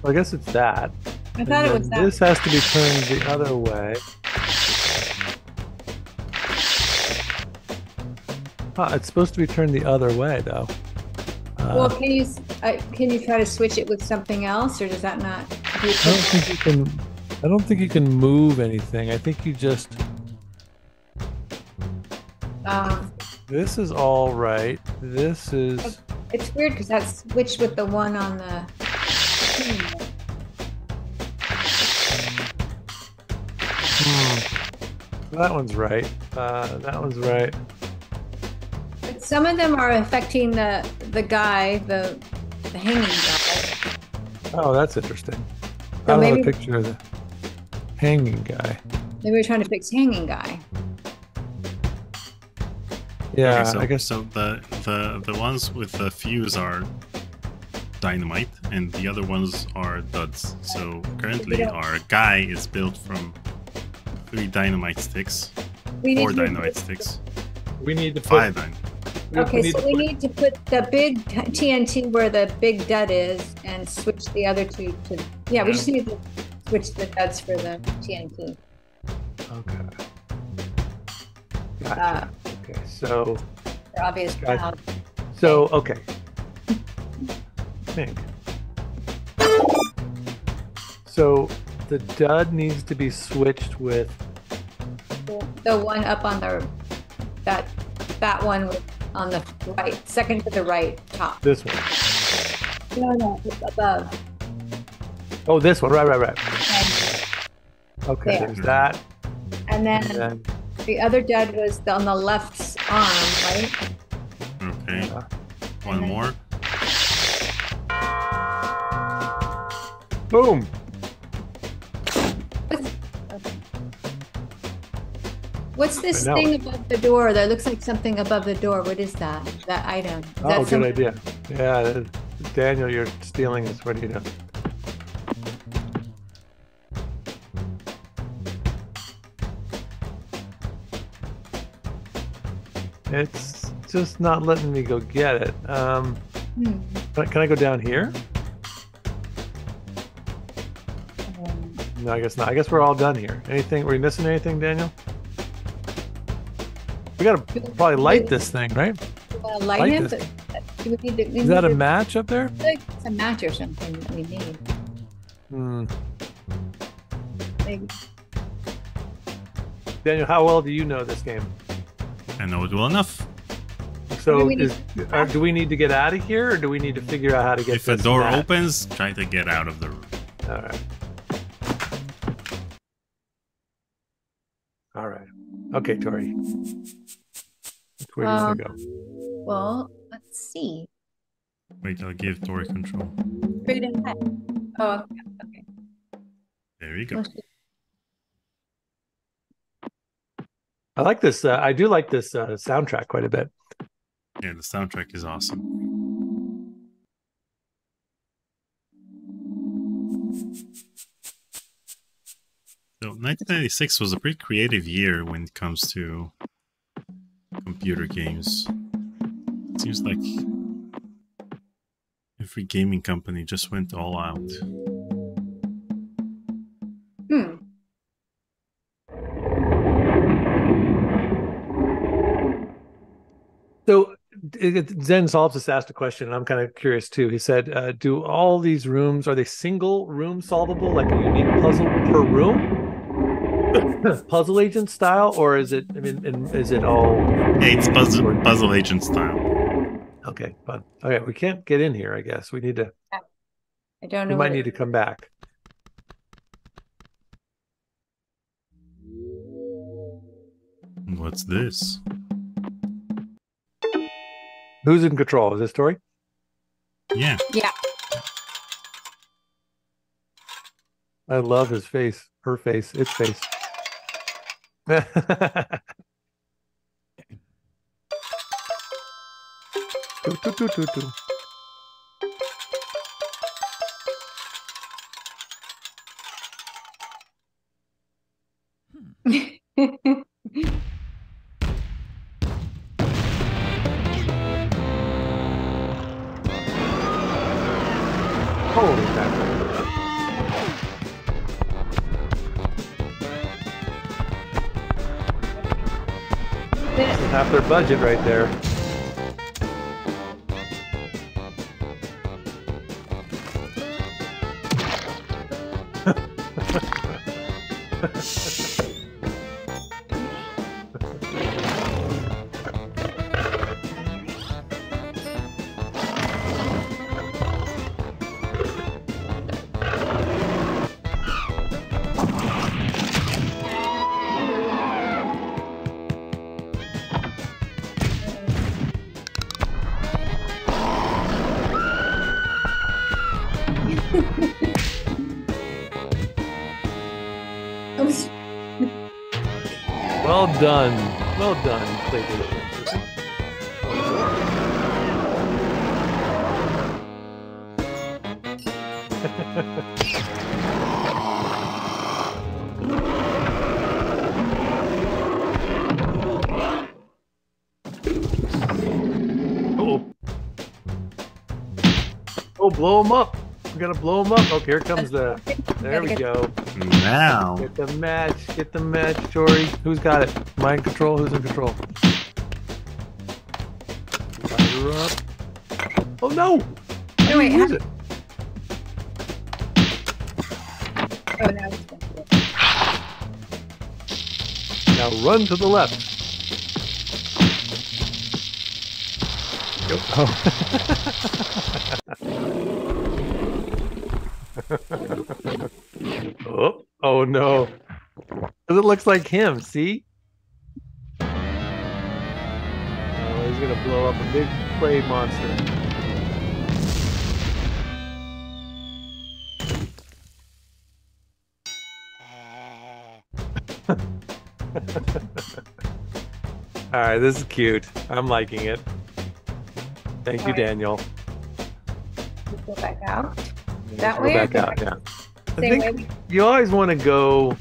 Well, I guess it's that. I thought it was that. This has to be turned the other way. Huh, it's supposed to be turned the other way though. Well, can you uh, can you try to switch it with something else, or does that not? do I don't think you can. I don't think you can move anything. I think you just. Um, This is all right. This is. It's weird because that's switched with the one on the. Hmm. That one's right. Uh, that one's right. But some of them are affecting the the guy, the the hanging guy. Oh, that's interesting. So I don't have a picture of the hanging guy. Maybe we're trying to fix hanging guy. Yeah, Okay, so, I guess so. The the the ones with the fuse are dynamite, and the other ones are duds. So currently, our guy is built from three dynamite sticks, We four to- dynamite sticks, we need to put. five dynamite. We Okay, need so we put- need to put the big TNT where the big dud is and switch the other two to, yeah, we just need to switch the duds for the TNT. Okay. Gotcha. Uh, okay, so for obvious Gotcha. so okay. Think. So the dud needs to be switched with The one up on the, that, that one with- on the right, second to the right top. this one. No, no, it's above. Oh, this one. Right, right, right. And- Okay, There. there's that. And And then then the other dud was on the left arm, right? Okay, uh, one then- more. boom. What's this thing above the door? That looks like something above the door. What is that? That item? Is that Oh, good some- idea. Yeah, Daniel, you're stealing this. What do you know? It's just not letting me go get it. Um, Hmm. can I- can I go down here? Um, No, I guess not. I guess we're all done here. Anything? Were we missing anything, Daniel? We gotta probably light this thing, right? you light Light him, this. but we need to, we Is that need a to- match up there? Like It's a match or something that we need. Hmm. Maybe. Daniel, how well do you know this game? I know it well enough. So, we is, uh, do we need to get out of here, or do we need to figure out how to get If a this door match? opens, try to get out of the room. All right. All right. Okay, Tori. Which way do Um, to go? Well, let's see. Wait, I'll give Tori control. Straight ahead. Oh, okay. There you go. I like this. Uh, I do like this uh, soundtrack quite a bit. Yeah, the soundtrack is awesome. So 1996 was a pretty creative year when it comes to computer games. It seems like every gaming company just went all out. Hmm. So it- it- Zen Solves just asked a question, and I'm kind of curious too. He said, uh, "Do all these rooms are they single room solvable, like a unique puzzle per room, puzzle agent style, or is it? I mean, and is it all? Yeah, it's puzzle, puzzle agent style. Okay, fun. Okay, we can't get in here. I guess we need to. I don't know. We know. might what need to come back. What's this? Who's in control? Is this Tori? Yeah, Yeah. I love his face, her face, its face. 네. 뚜뚜뚜뚜뚜. Budget right there. Done. Well done, PlayStation. oh. Oh, blow him up. We gotta blow him up. Okay, here comes the. There we go. Now, Get the match. Get the match, Tori. Who's got it? Mind control? Who's in control? Fire up. Oh no! I No, wait, use it. Oh, now it's gonna do. Now run to the left. Go. Oh. oh, oh no. 'Cause it looks like him, see? Gonna blow up a big play monster. All right, this is cute. I'm liking it. Thank you, All right. Daniel. Just go back out. Let's That way or back out, back- yeah. I think way. you always want to go.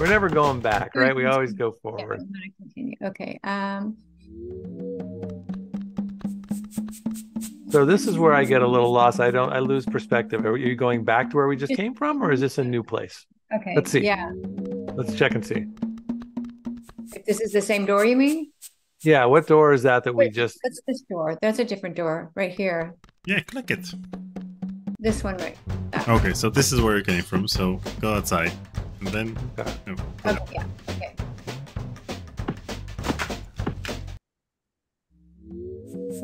We're never going back, right? We always go Yeah, we forward. want to continue. Okay. Um. So this is where I get a little lost. I don't. I lose perspective. Are you going back to where we just came from, or is this a new place? Okay. Let's see. Yeah. Let's check and see. If this is the same door, you mean? Yeah, what door is that that we just? That's this door. That's a different door right here. yeah, click it. This one right. Okay, so this is where you came from. So go outside, and then Okay. no, Okay. Yeah. Okay.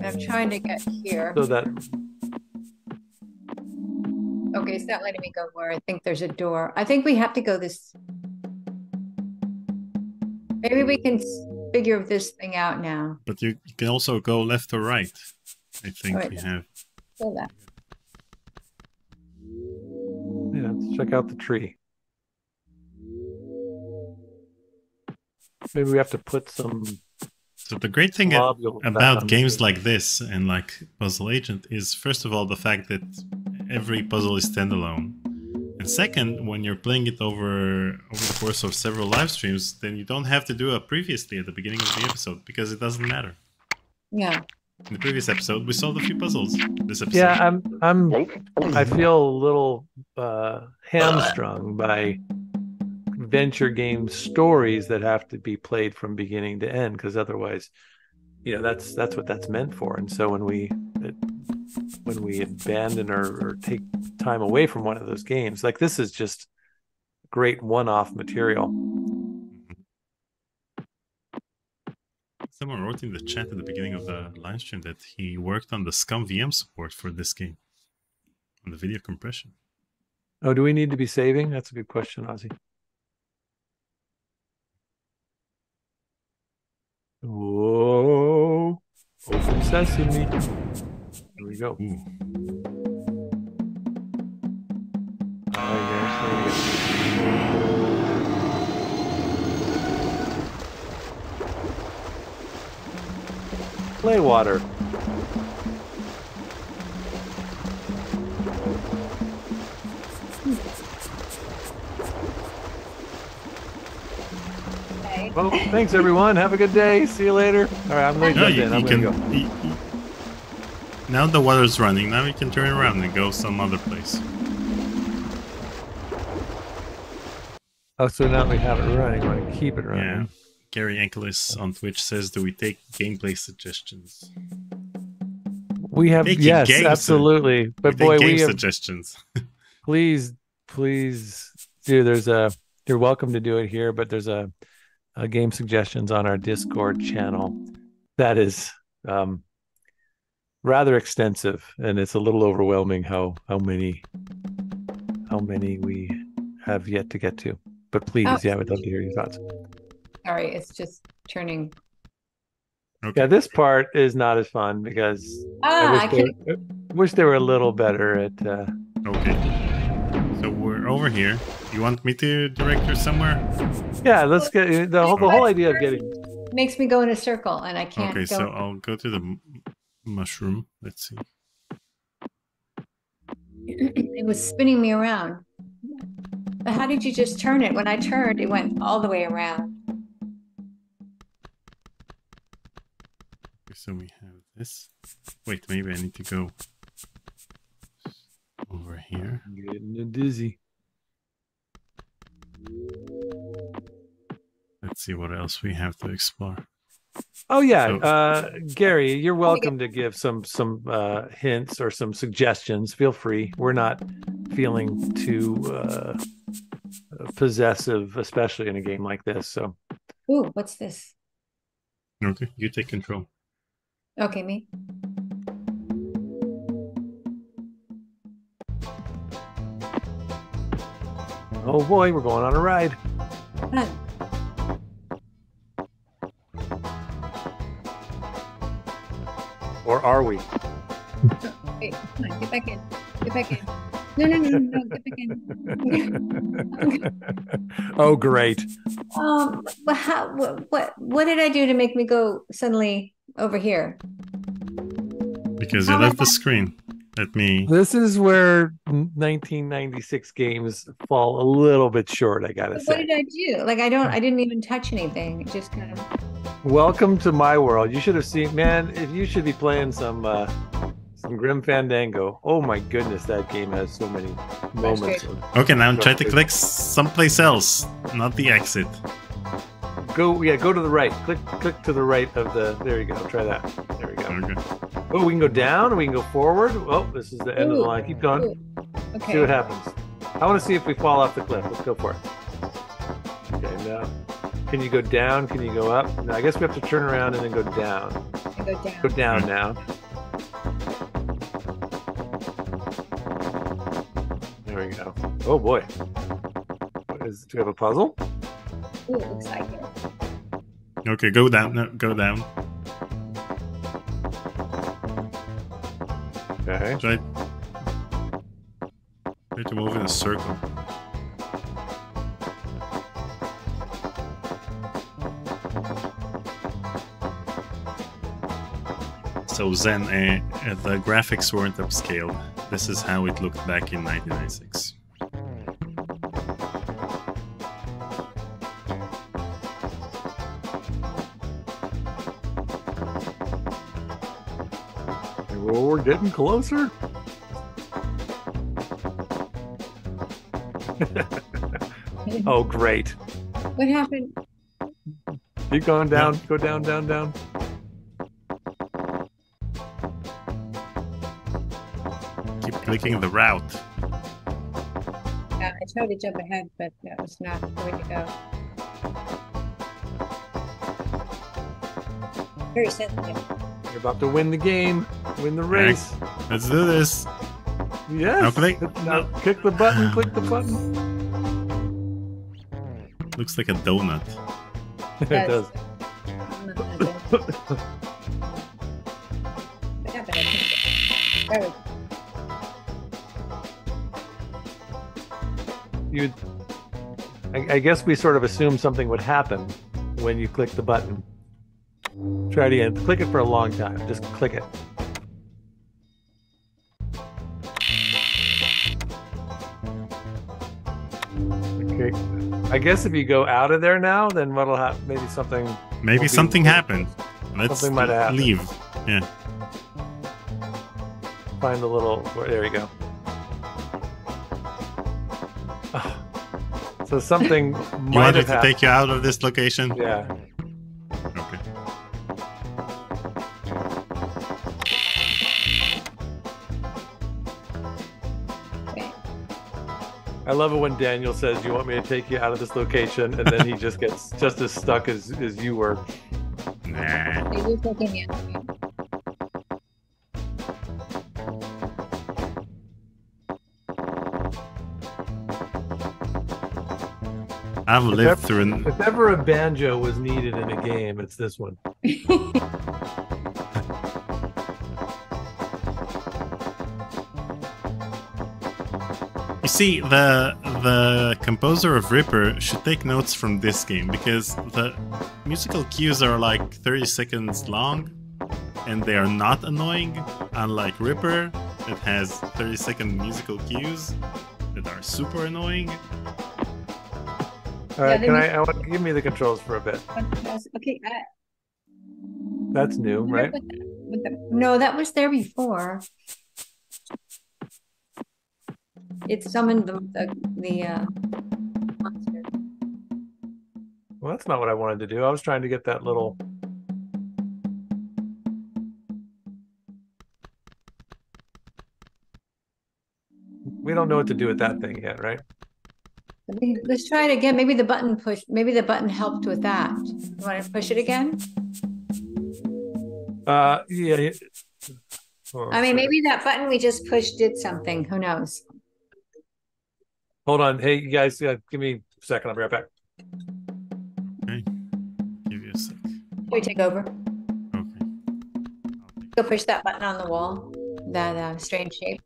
I'm trying to get here. So that Okay, it's not letting me go where I think there's a door. I think we have to go this. Maybe we can figure this thing out now. But you, you can also go left or right. I think Alright. we have. So that. yeah, let's check out the tree. Maybe we have to put some So the great thing globules about games like this and like Puzzle Agent is first of all the fact that every puzzle is standalone. And second, when you're playing it over over the course of several live streams, then you don't have to do a previously at the beginning of the episode because it doesn't matter. Yeah. In the previous episode, we solved a few puzzles. This episode, Yeah, I'm I'm I feel a little uh hamstrung by venture game stories that have to be played from beginning to end because otherwise you know that's that's what that's meant for. And so when we it, when we abandon or, or take time away from one of those games like this is just great one-off material. Someone wrote in the chat at the beginning of the live stream that he worked on the ScummVM support for this game, on the video compression. oh do we need to be saving? That's a good question ozzy whoa open sesame here we go Ooh. Oh, there we go. Play water. Well, thanks everyone. Have a good day. See you later. All right, I'm going to No, you, in. I'm going to go. you- you- now the water's running. Now we can turn around and go some other place. Oh, so now we have it running. I want to keep it running. Yeah. Gary Ankelis on Twitch says, "Do we take gameplay suggestions?" We have Making yes, games, uh, absolutely. But we boy, we have suggestions. please please do there's a you're welcome to do it here but there's a, a game suggestions on our discord channel that is um rather extensive and it's a little overwhelming how how many how many we have yet to get to but please Oh. yeah i would love to hear your thoughts Sorry, it's just turning. Okay. yeah this part is not as fun because Ah, I I wish, can. they, I wish they were a little better at uh Okay. So we're over here. You want me to direct you somewhere? Yeah, let's get the whole the whole idea of getting. makes me go in a circle and I can't Okay, go. so I'll go to the mushroom. Let's see. it was spinning me around. But how did you just turn it? When I turned, it went all the way around. Okay, So we have this. Wait, maybe I need to go over here. I'm Getting dizzy. Let's see what else we have to explore. Oh yeah, So- uh, Gary, you're welcome to give some some uh, hints or some suggestions. Feel free. We're not feeling too uh, possessive, especially in a game like this. So Ooh, what's this? Okay, you take control. Okay, me. Oh boy, we're going on a ride. Fun. Or are we? Wait, come on, get back in. Get back in. No, no, no, no, no, get back in. oh great. um, but how? What, what? What did I do to make me go suddenly over here? Because you left the that- screen. Let me. This is where 1996 games fall a little bit short, I gotta What say. What did I do? Like I don't. I didn't even touch anything. It just kind of. Welcome to my world. You should have seen, man. If you should be playing some uh, some Grim Fandango. Oh my goodness, that game has so many moments. great. Of, Okay, now try to Okay. click someplace else, not the exit. Go, yeah, go to the right. Click, click to the right of the. There you go. Try that. There we go. Okay. Oh, we can go down. We can go forward. Oh, this is the end of the line. Keep going. ooh, See what happens. I want to see if we fall off the cliff. Let's go for it. Okay, now. Can you go down? Can you go up? No, I guess we have to turn around and then go down. I go down. Go down hmm. now. There we go. Oh boy. is do we have a puzzle? Ooh, it looks like it. Okay, go down. No, go down. Okay. Try. Try to move in a circle. So Zen, uh, uh, the graphics weren't upscaled. This is how it looked back in 1996. We're getting closer. oh, great. What happened? Keep going down. Go down, down, down. Keep clicking the route. Yeah, I tried to jump ahead, but that was not the way to go. Very sensitive. You're about to win the game, win the race. Let's do this. Yes. Now click. Now click the button. Click the button. Looks like a donut. it does. I'm not gonna do it. What? I clicked it. There we go. you I, I guess we sort of assumed something would happen when you click the button try it again click it for a long time just click it okay i guess if you go out of there now then what'll happen maybe something Maybe will be- something happened. Let's Something might have leave. Yeah. find the little where- there we go so something You might want me have to take you out of this location? yeah I love it when Daniel says, "You want me to take you out of this location," and then he just gets just as stuck as as you were. Nah. They were taking the other way. I've lived ever- through an If ever a banjo was needed in a game, it's this one. see, the the composer of Ripper should take notes from this game because the musical cues are like 30 seconds long, and they are not annoying. Unlike Ripper, that has 30 second musical cues that are super annoying. All right, they can make- I, I want give me the controls for a bit. Okay, I, That's new, right? With the- with the- no, that was there before. It summoned the the, the uh, monster. Well, that's not what I wanted to do. I was trying to get that little. We don't know what to do with that thing yet, right? Let's try it again. Maybe the button push. Maybe the button helped with that. You want to push it again? Uh, yeah. Hold on mean, second. maybe that button we just pushed did something. Who knows? Hold on. Hey, you guys, uh, give me a second. I'll be right back. Okay, give you a sec. Should we take over? Okay. Go push that button on the wall. That uh, strange shape.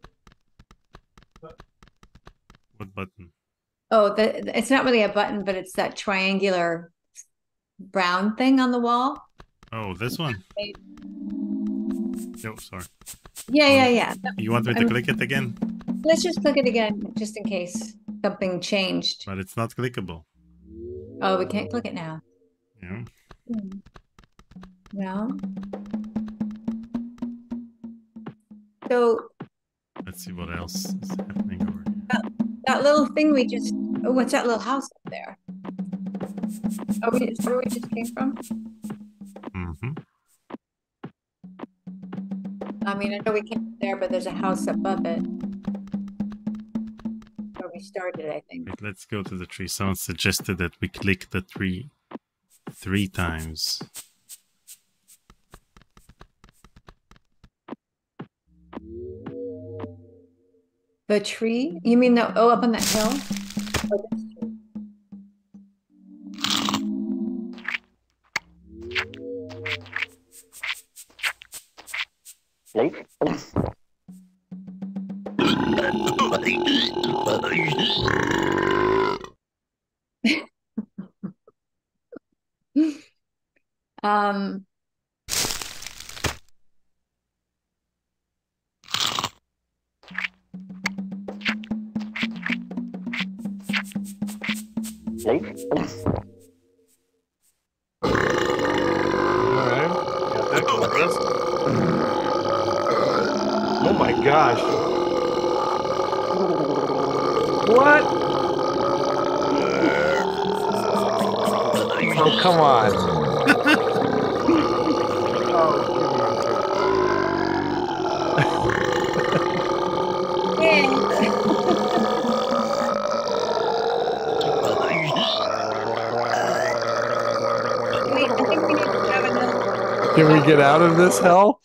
What button? Oh, the, it's not really a button, but it's that triangular brown thing on the wall. Oh, this one. No, sorry. Yeah, yeah, yeah. You want me to I'm- click it again? Let's just click it again, just in case something changed. But it's not clickable. Oh, we can't click it now. Yeah. No. So Let's see what else is happening over here. that little thing we just, oh, what's that little house up there? Oh, we, is where we just came from? hmm I mean, I know we came there, but there's a house above it. Where we started, I think. Wait, let's go to the tree. Someone suggested that we click the tree three times. The tree? You mean the, oh, up on that hill? Oh, this tree. Um, All right. Got that going for us. Oh my gosh. What? Oh, come on. yeah. Wait, I think we need to have another. Can we get out of this hell?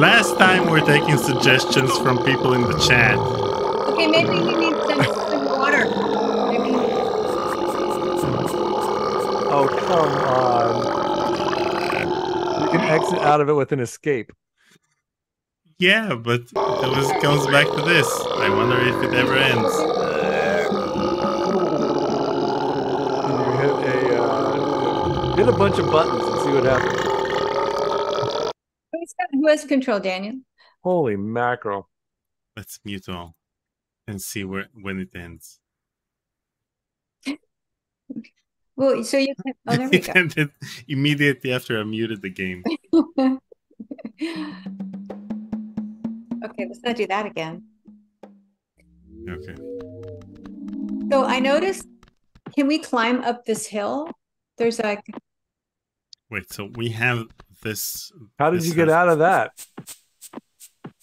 Last time we're taking suggestions from people in the chat. Okay, maybe we need some, some water. Maybe, Oh, come on. You can exit out of it with an escape. Yeah, but it always comes back to this. I wonder if it ever ends. You hit a uh, hit a bunch of buttons and see what happens. Who's got- who has control, Daniel? Holy mackerel! Let's mute all and see where when it ends. Well, so you can. Oh, there we it go. ended immediately after I muted the game. Okay, let's not do that again. Okay. So I noticed, can we climb up this hill? There's like, Wait, so we have this. How did this you get has- out of that?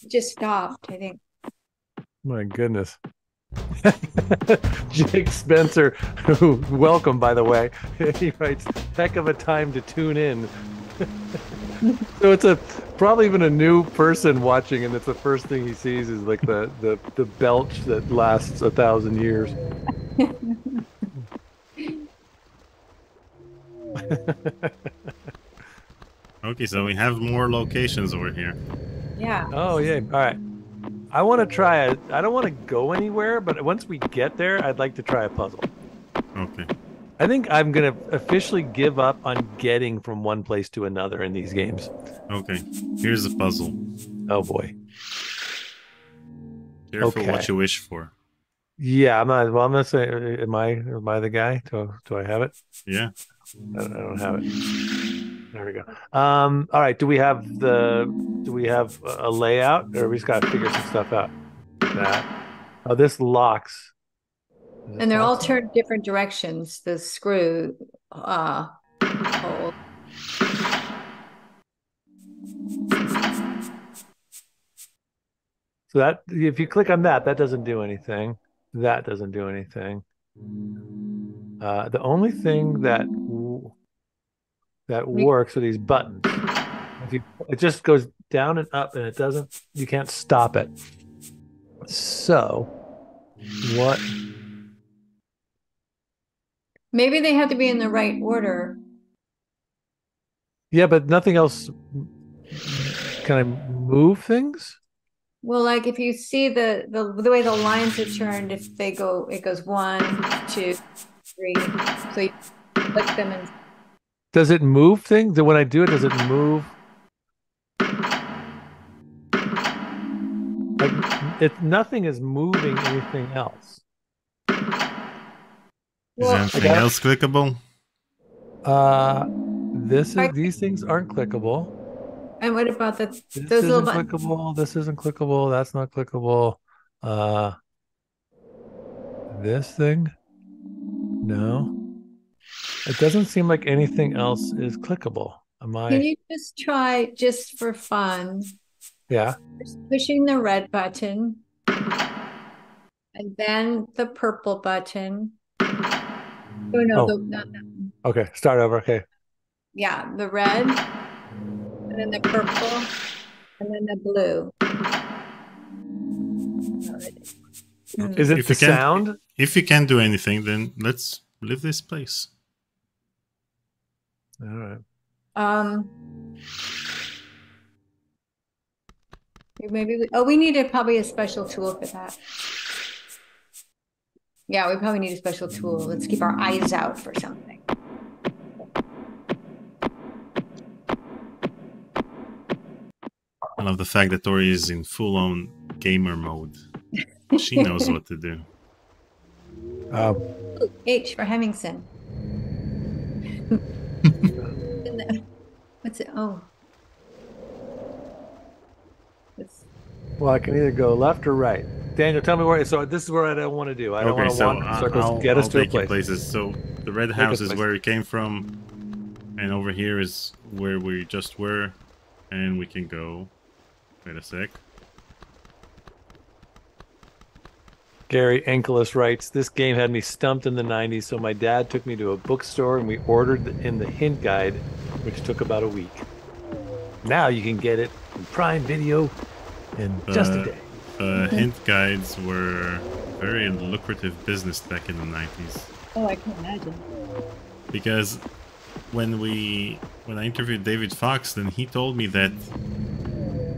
just stopped, I think. My goodness. Jake Spencer, who welcome by the way, he writes, "Heck of a time to tune in." so it's a probably even a new person watching, and it's the first thing he sees is like the the the belch that lasts a thousand years. Okay, so we have more locations over here. Yeah. Oh yeah. All right. I want to try it. I don't want to go anywhere, but once we get there, I'd like to try a puzzle. Okay. I think I'm gonna officially give up on getting from one place to another in these games. Okay. Here's the puzzle. Oh boy. Careful Okay. what you wish for. Yeah, I'm not. Well, I'm not saying. Am I? Am I the guy? Do, do I have it? Yeah. I don't, I don't have it. There we go. Um. All right. Do we have the? Do we have a layout, or we just got to figure some stuff out? That. Oh, this locks. It And they're all turned different directions. The screw uh hole. So that if you click on that, that doesn't do anything. That doesn't do anything. Uh, the only thing that that works with these buttons. If you, it just goes down and up, and it doesn't. You can't stop it. So, what? Maybe they have to be in the right order. Yeah, but nothing else. Can I move things? Well, like if you see the the the way the lines are turned, if they go, it goes one, two, three. So you click them and Does it move things? When I do it, does it move? Like, it nothing is moving anything else. Is anything got else clickable? Uh, this is these things aren't clickable. and what about the This those little isn't buttons? clickable. This isn't clickable. That's not clickable. Uh, this thing, no. It doesn't seem like anything else is clickable. Am I? Can you just try just for fun, Yeah. just pushing the red button and then the purple button. Oh no, Oh. the, not that one. Okay. Start over. Okay. Yeah, the red, and then the purple, and then the blue. Is it If the you can- sound? If you can't do anything, then let's leave this place. All right. Um, maybe we, oh, we needed probably a special tool for that. Yeah, we probably need a special tool. Let's keep our eyes out for something. I love the fact that Tori is in full on gamer mode. She knows what to do. Um, Ooh, H for Hemmingson. In the- What's it? Oh. It's, well, I can either go left or right. Daniel, tell me where. So this is where I don't want to do. I don't okay, want to so walk in I- circles. I'll, Get us I'll to a take you place. places. So the red us house is places. where we came from, and over here is where we just were, and we can go. Wait a sec. Gary Enkelis writes, This game had me stumped in the 90s, so my dad took me to a bookstore and we ordered in the hint guide, which took about a week. Now you can get it in Prime Video in just a Uh, day. Uh, hint guides were very lucrative business back in the 90s. oh, I can imagine. because when we when I interviewed David Fox, then he told me that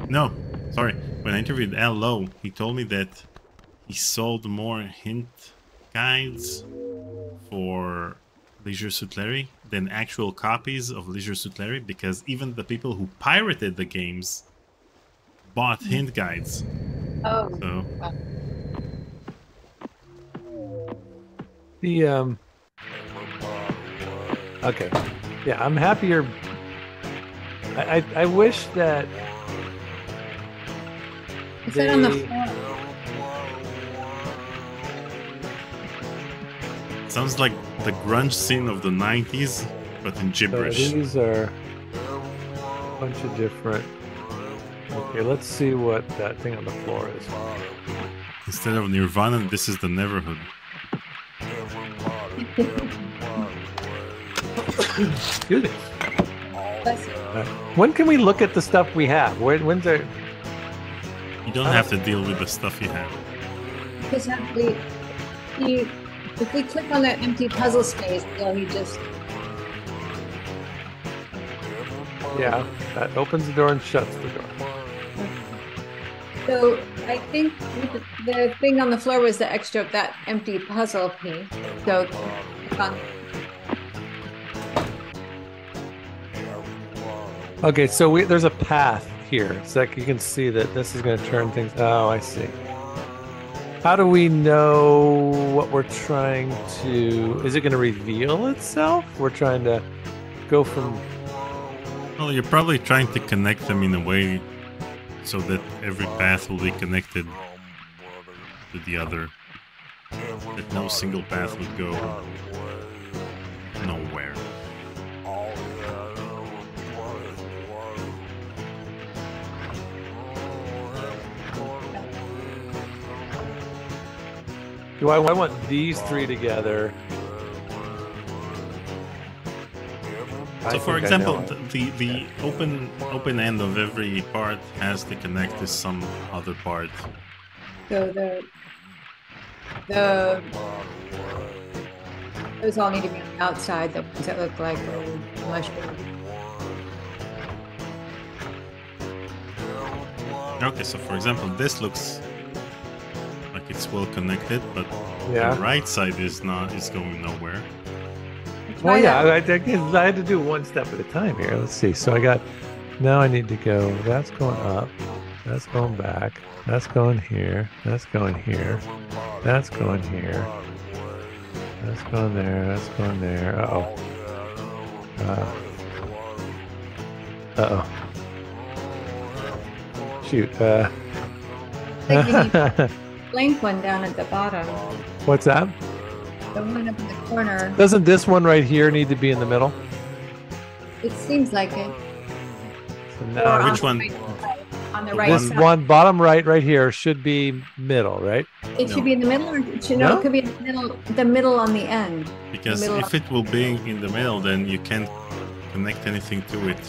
no, sorry, when I interviewed Al Lowe, he told me that he sold more hint guides for Leisure Suit Larry than actual copies of Leisure Suit Larry because even the people who pirated the games bought hint guides. Oh, So The, um, okay. Yeah, I'm happier. I, I, I wish that it on the they- floor. Sounds like the grunge scene of the 90s, but in So gibberish. these are a bunch of different. Okay, let's see what that thing on the floor is. Instead of Nirvana, this is the Neverhood. Excuse me. Uh, when can we look at the stuff we have? When, when's there? You don't Uh, have to deal with the stuff you have. Because that we, you, if we click on that empty puzzle space, will he just Yeah, that opens the door and shuts the door. So I think the, thing on the floor was the extra of that empty puzzle piece. So um, Okay, so we, there's a path here. It's like you can see that this is going to turn things. Oh, I see. How do we know what we're trying to? Is it going to reveal itself? We're trying to go from. Well, you're probably trying to connect them in a way so that every path will be connected to the other. That no single path would go Do I, I want these three together? I So, for example, know. th- the the open open end of every part has to connect to some other part. so the the those all need to be on the outside. The ones that look like little mushroom. Okay, so for example, this looks like it's well connected, but Yeah. the right side is not is going nowhere. Well, yeah. I, I, I had to do one step at a time here. Let's see. So I got, now I need to go, that's going up, that's going back, that's going here, that's going here, that's going here, that's going there, that's going there. Uh oh. Uh oh. Shoot. Uh, think we need- Blank one down at the bottom. what's that? The one up in the corner. Doesn't this one right here need to be in the middle? It seems like it. So now on which the one? right On the The right this side. one bottom right right here should be middle, right? It No. should be in the middle, or it should, no, No? it could be in the middle. The middle on the end. Because middle if it will be in the middle, then you can't connect anything to it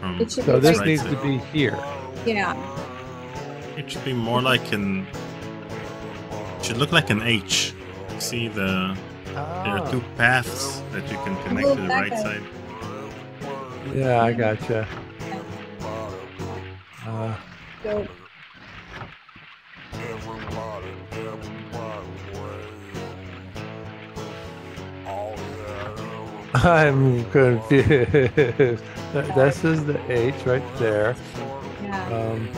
from It should So be this right needs side. to be here. Yeah. It should be more like an. It should look like an H. You see the there are two paths that you can connect to the right guy. side. Yeah, I gotcha. Uh, So I'm confused. this is the H right there. yeah. Um,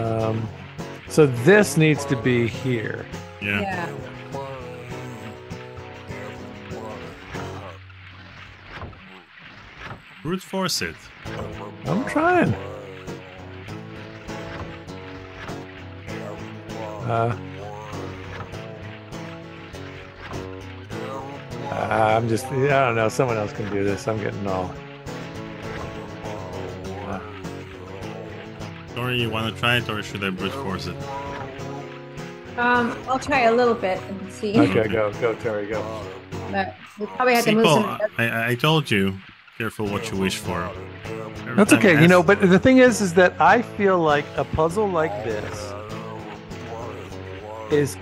um, so this needs to be here. Yeah. yeah. Brute force it. I'm trying. Uh, I'm just, I don't know. Someone else can do this. I'm getting all. Or you want to try it, or should I brute force it? Um, I'll try a little bit and see. okay, go, go, Terry, go. But we probably have to See, move Paul, some. I, I told you, careful what you wish for. Every That's okay. You know, but the thing is, is that I feel like a puzzle like this is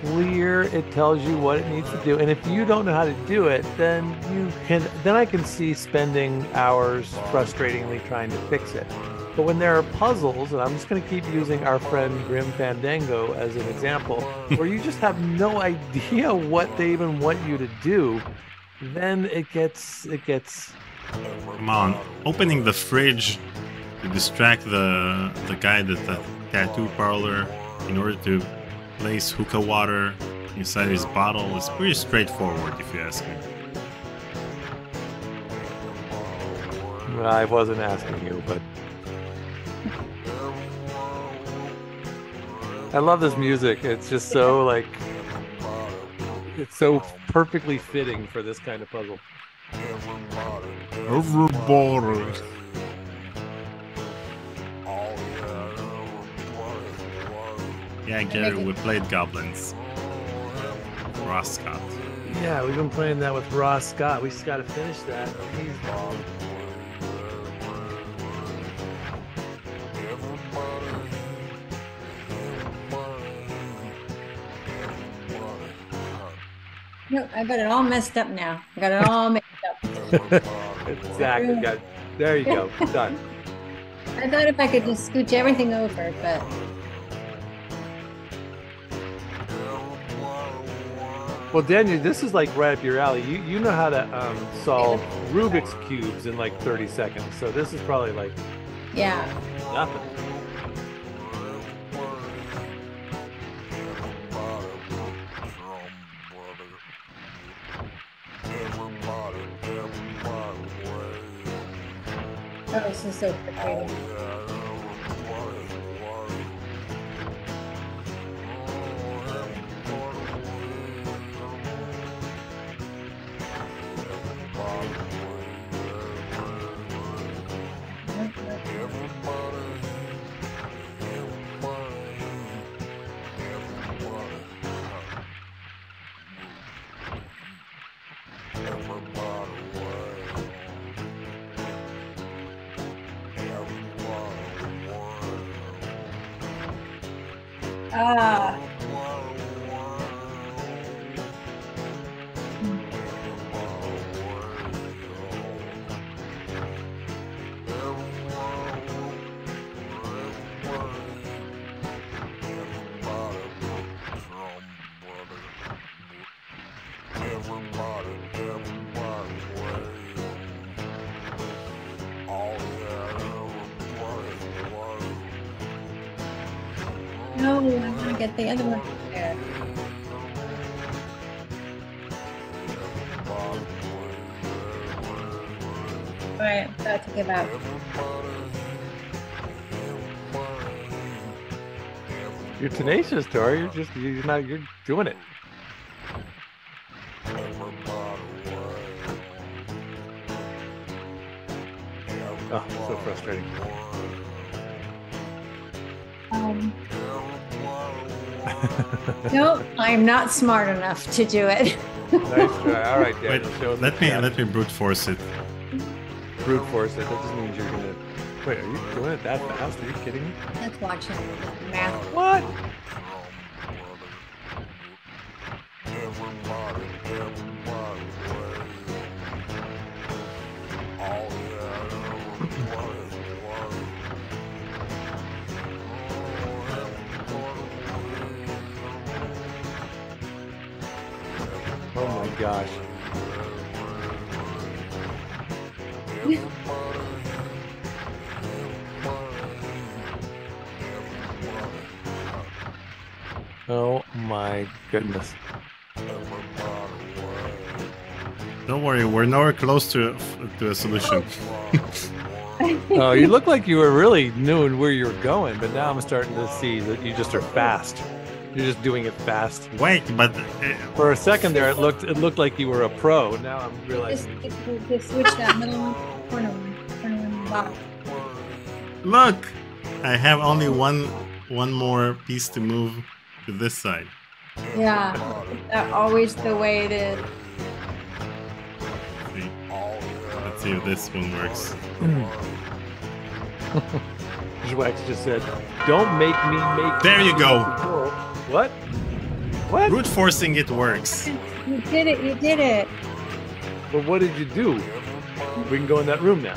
clear. It tells you what it needs to do, and if you don't know how to do it, then you can. Then I can see spending hours frustratingly trying to fix it. But when there are puzzles, and I'm just going to keep using our friend Grim Fandango as an example, where you just have no idea what they even want you to do, then it gets it gets Come on, opening the fridge to distract the the guy at the tattoo parlor in order to place hookah water inside his bottle is pretty straightforward, if you ask me. I wasn't asking you, but I love this music. It's just so like it's so perfectly fitting for this kind of puzzle. Everybody. Yeah, Gary, we played goblins. Ross Scott. Yeah, we've been playing that with Ross Scott. We just got to finish that. He's No, I got it all messed up now. I got it all mixed up. exactly. Got, there you go. Done. I thought if I could just scooch everything over, but Well, Daniel, this is like right up your alley. You you know how to um, solve Rubik's cubes in like 30 seconds. So this is probably like yeah. nothing. So frustrating. Tenacious, Tori. You're just you're not you're doing it. Oh, so frustrating. Um, no, I'm not smart enough to do it. Nice try. All right, Wait, Daniel. show let me let me brute force it. brute force it. That just means you're gonna. Wait, are you doing it that fast? Are you kidding me? Let's watch it. Math. What? Goodness. Don't worry, we're nowhere close to to a solution. Oh, you look like you were really knowing where you were going, but now I'm starting to see that you just are fast. You're just doing it fast. Wait, but uh, For a second there, it looked it looked like you were a pro. Now I'm Just, realizing. just, just switch that middle one, corner one, corner one, bottom. look, I have only one one more piece to move to this side. Yeah, that's always the way it is. See, let's see if this one works. Schwex just said, "Don't make me make." There you go. What? What? Brute forcing it works. You did it. You did it. But what did you do? We can go in that room now.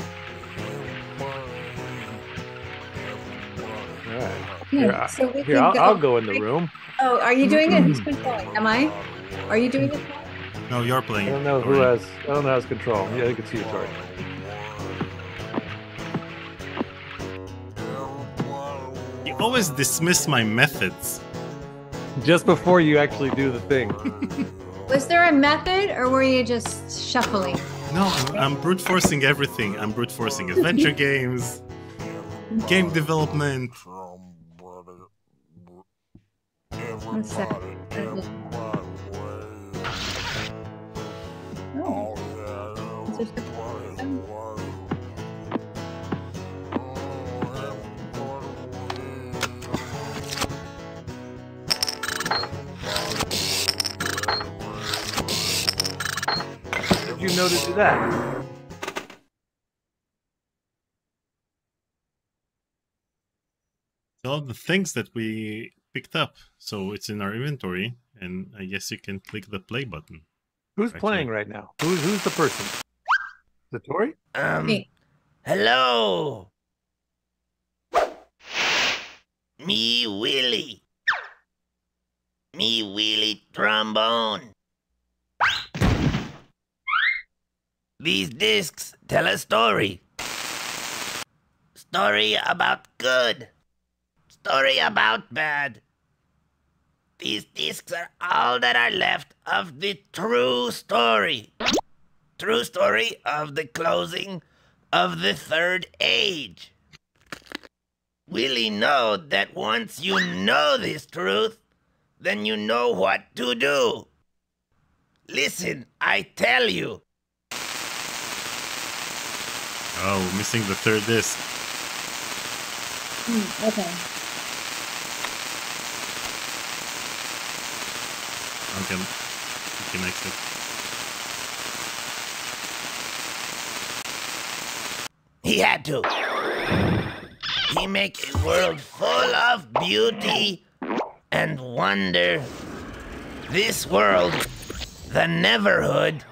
Here, I- so we here can I'll, go- I'll go in the room. Oh, are you doing it? Who's controlling? Am I? Are you doing it? No, you're playing. I don't know who has. I don't know who's control. Yeah, I can see you, Tori. You always dismiss my methods. Just before you actually do the thing. Was there a method, or were you just shuffling? No, I'm, I'm brute forcing everything. I'm brute forcing adventure games, game development. One second. Oh, is there something- Did you know to do that? All the things that we picked up. So it's in our inventory, and I guess you can click the play button. Who's Actually- playing right now? Who's who's the person? The Tori? Um, Me. hello. Me Willie. Me Willie Trombone. These discs tell a story. Story about good. Story about bad. These discs are all that are left of the true story. True story of the closing of the third age. Willie know that once you know this truth, then you know what to do. Listen, I tell you. Oh, missing the third disc. Hmm, okay. Okay, you can exit. He had to. He make a world full of beauty and wonder. This world, the Neverhood,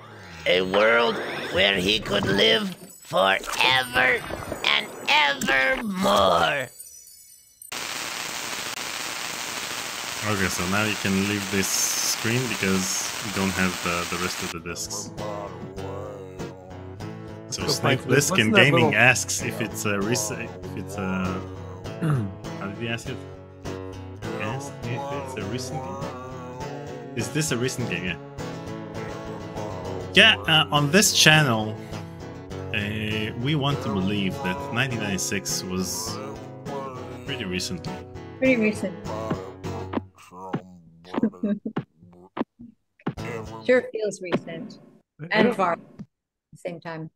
a world where he could live forever and evermore. Okay, so now you can leave this screen because we don't have the, the rest of the discs. So Snake find this. What's in Gaming little- asks if it's a res- if it's a how did he ask it? Ask if it's a recent game. Is this a recent game? Yeah. Yeah, uh, on this channel, uh, we want to believe that 1996 was pretty recently. Pretty recent. Um, sure feels recent and far at the same time.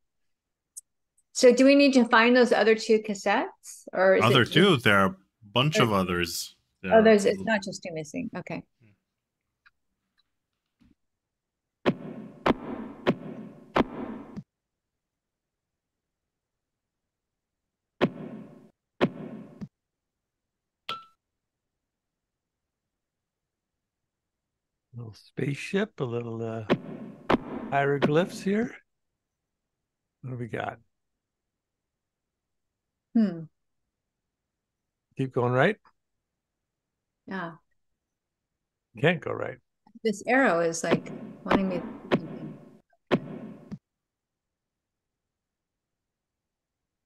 So do we need to find those other two cassettes or is Other two, there are a bunch of others. Oh, there Oh, there's it's not just two missing. Okay. Little spaceship, a little uh, hieroglyphs here. What do we got? Hmm. Keep going right. Yeah. Can't go right. This arrow is like wanting me to do something.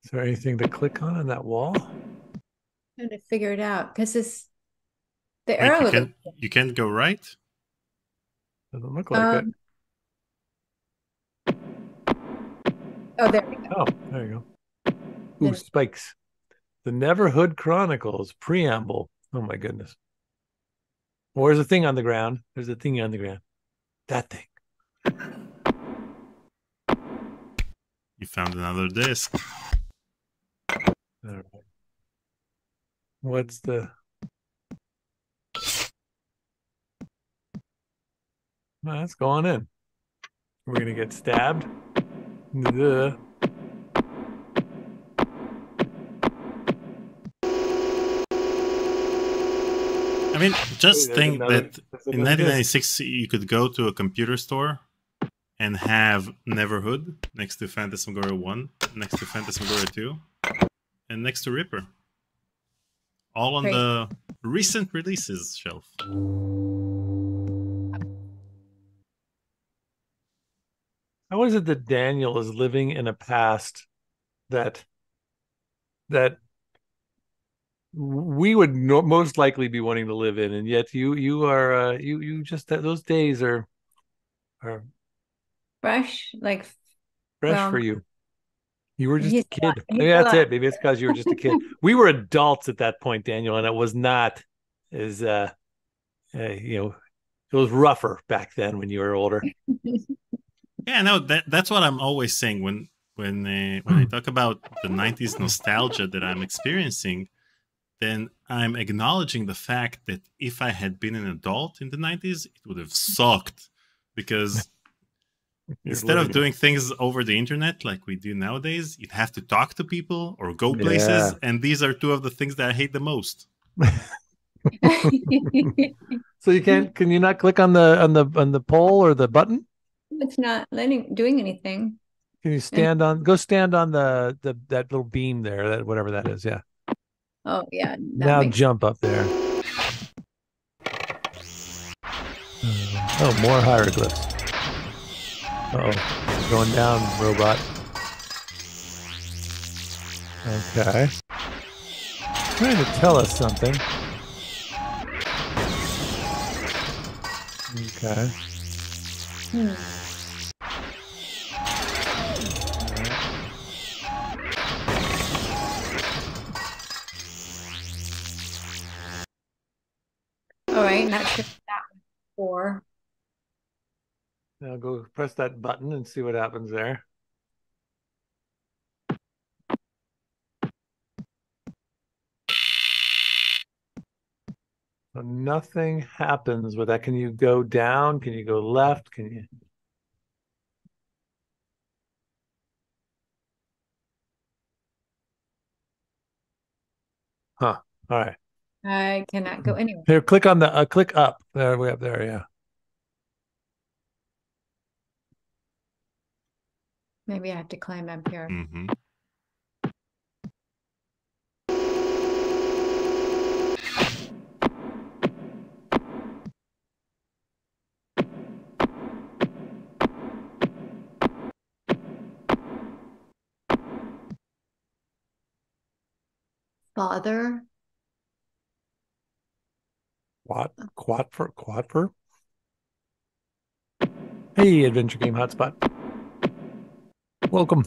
Is there anything to click on on that wall? I'm trying to figure it out because this the Wait, arrow you, is can, you can't go right? Doesn't look like um, oh there we go. Oh, there you go. Ooh, Yeah. spikes. The Neverhood Chronicles preamble. Oh my goodness. Where's the thing on the ground. There's a thing on the ground. That thing. You found another disc. All right. What's the Let's go on in. We're gonna get stabbed. Duh. I mean, just There's think another- that in another disc. 1996 you could go to a computer store and have Neverhood next to Phantasmagoria 1, next to Phantasmagoria 2, and next to Ripper. All on Great. the recent releases shelf. How is it that Daniel is living in a past that that we would no, most likely be wanting to live in, and yet you you are uh, you you just those days are are fresh like fresh Well, for you. You were just a kid. he's Maybe that's lot. it. Maybe it's because you were just a kid. we were adults at that point, Daniel, and it was not as uh, uh you know it was rougher back then when you were older. Yeah, no, that that's what I'm always saying when when uh, when I talk about the '90s nostalgia that I'm experiencing. Then I'm acknowledging the fact that if I had been an adult in the '90s, it would have sucked because instead of doing things over the internet like we do nowadays, you'd have to talk to people or go places, Yeah. and these are two of the things that I hate the most. So you can't can you not click on the on the on the poll or the button? It's not letting doing anything. Can you stand on? Go stand on the the that little beam there. That whatever that is. Yeah. Oh yeah. now makes- jump up there. Oh, more hieroglyphs. Oh, going down, robot. Okay. Trying to tell us something. Okay. Hmm. Right, not sure that was for. Now go press that button and see what happens there. So nothing happens with that. Can you go down? Can you go left? Can you? Huh. All right. I cannot go anywhere. Here, click on the uh, click up. There we up there. Yeah. Maybe I have to climb up here. hmm Father. Quad quad for quad for. Hey, Adventure Game Hotspot. Welcome.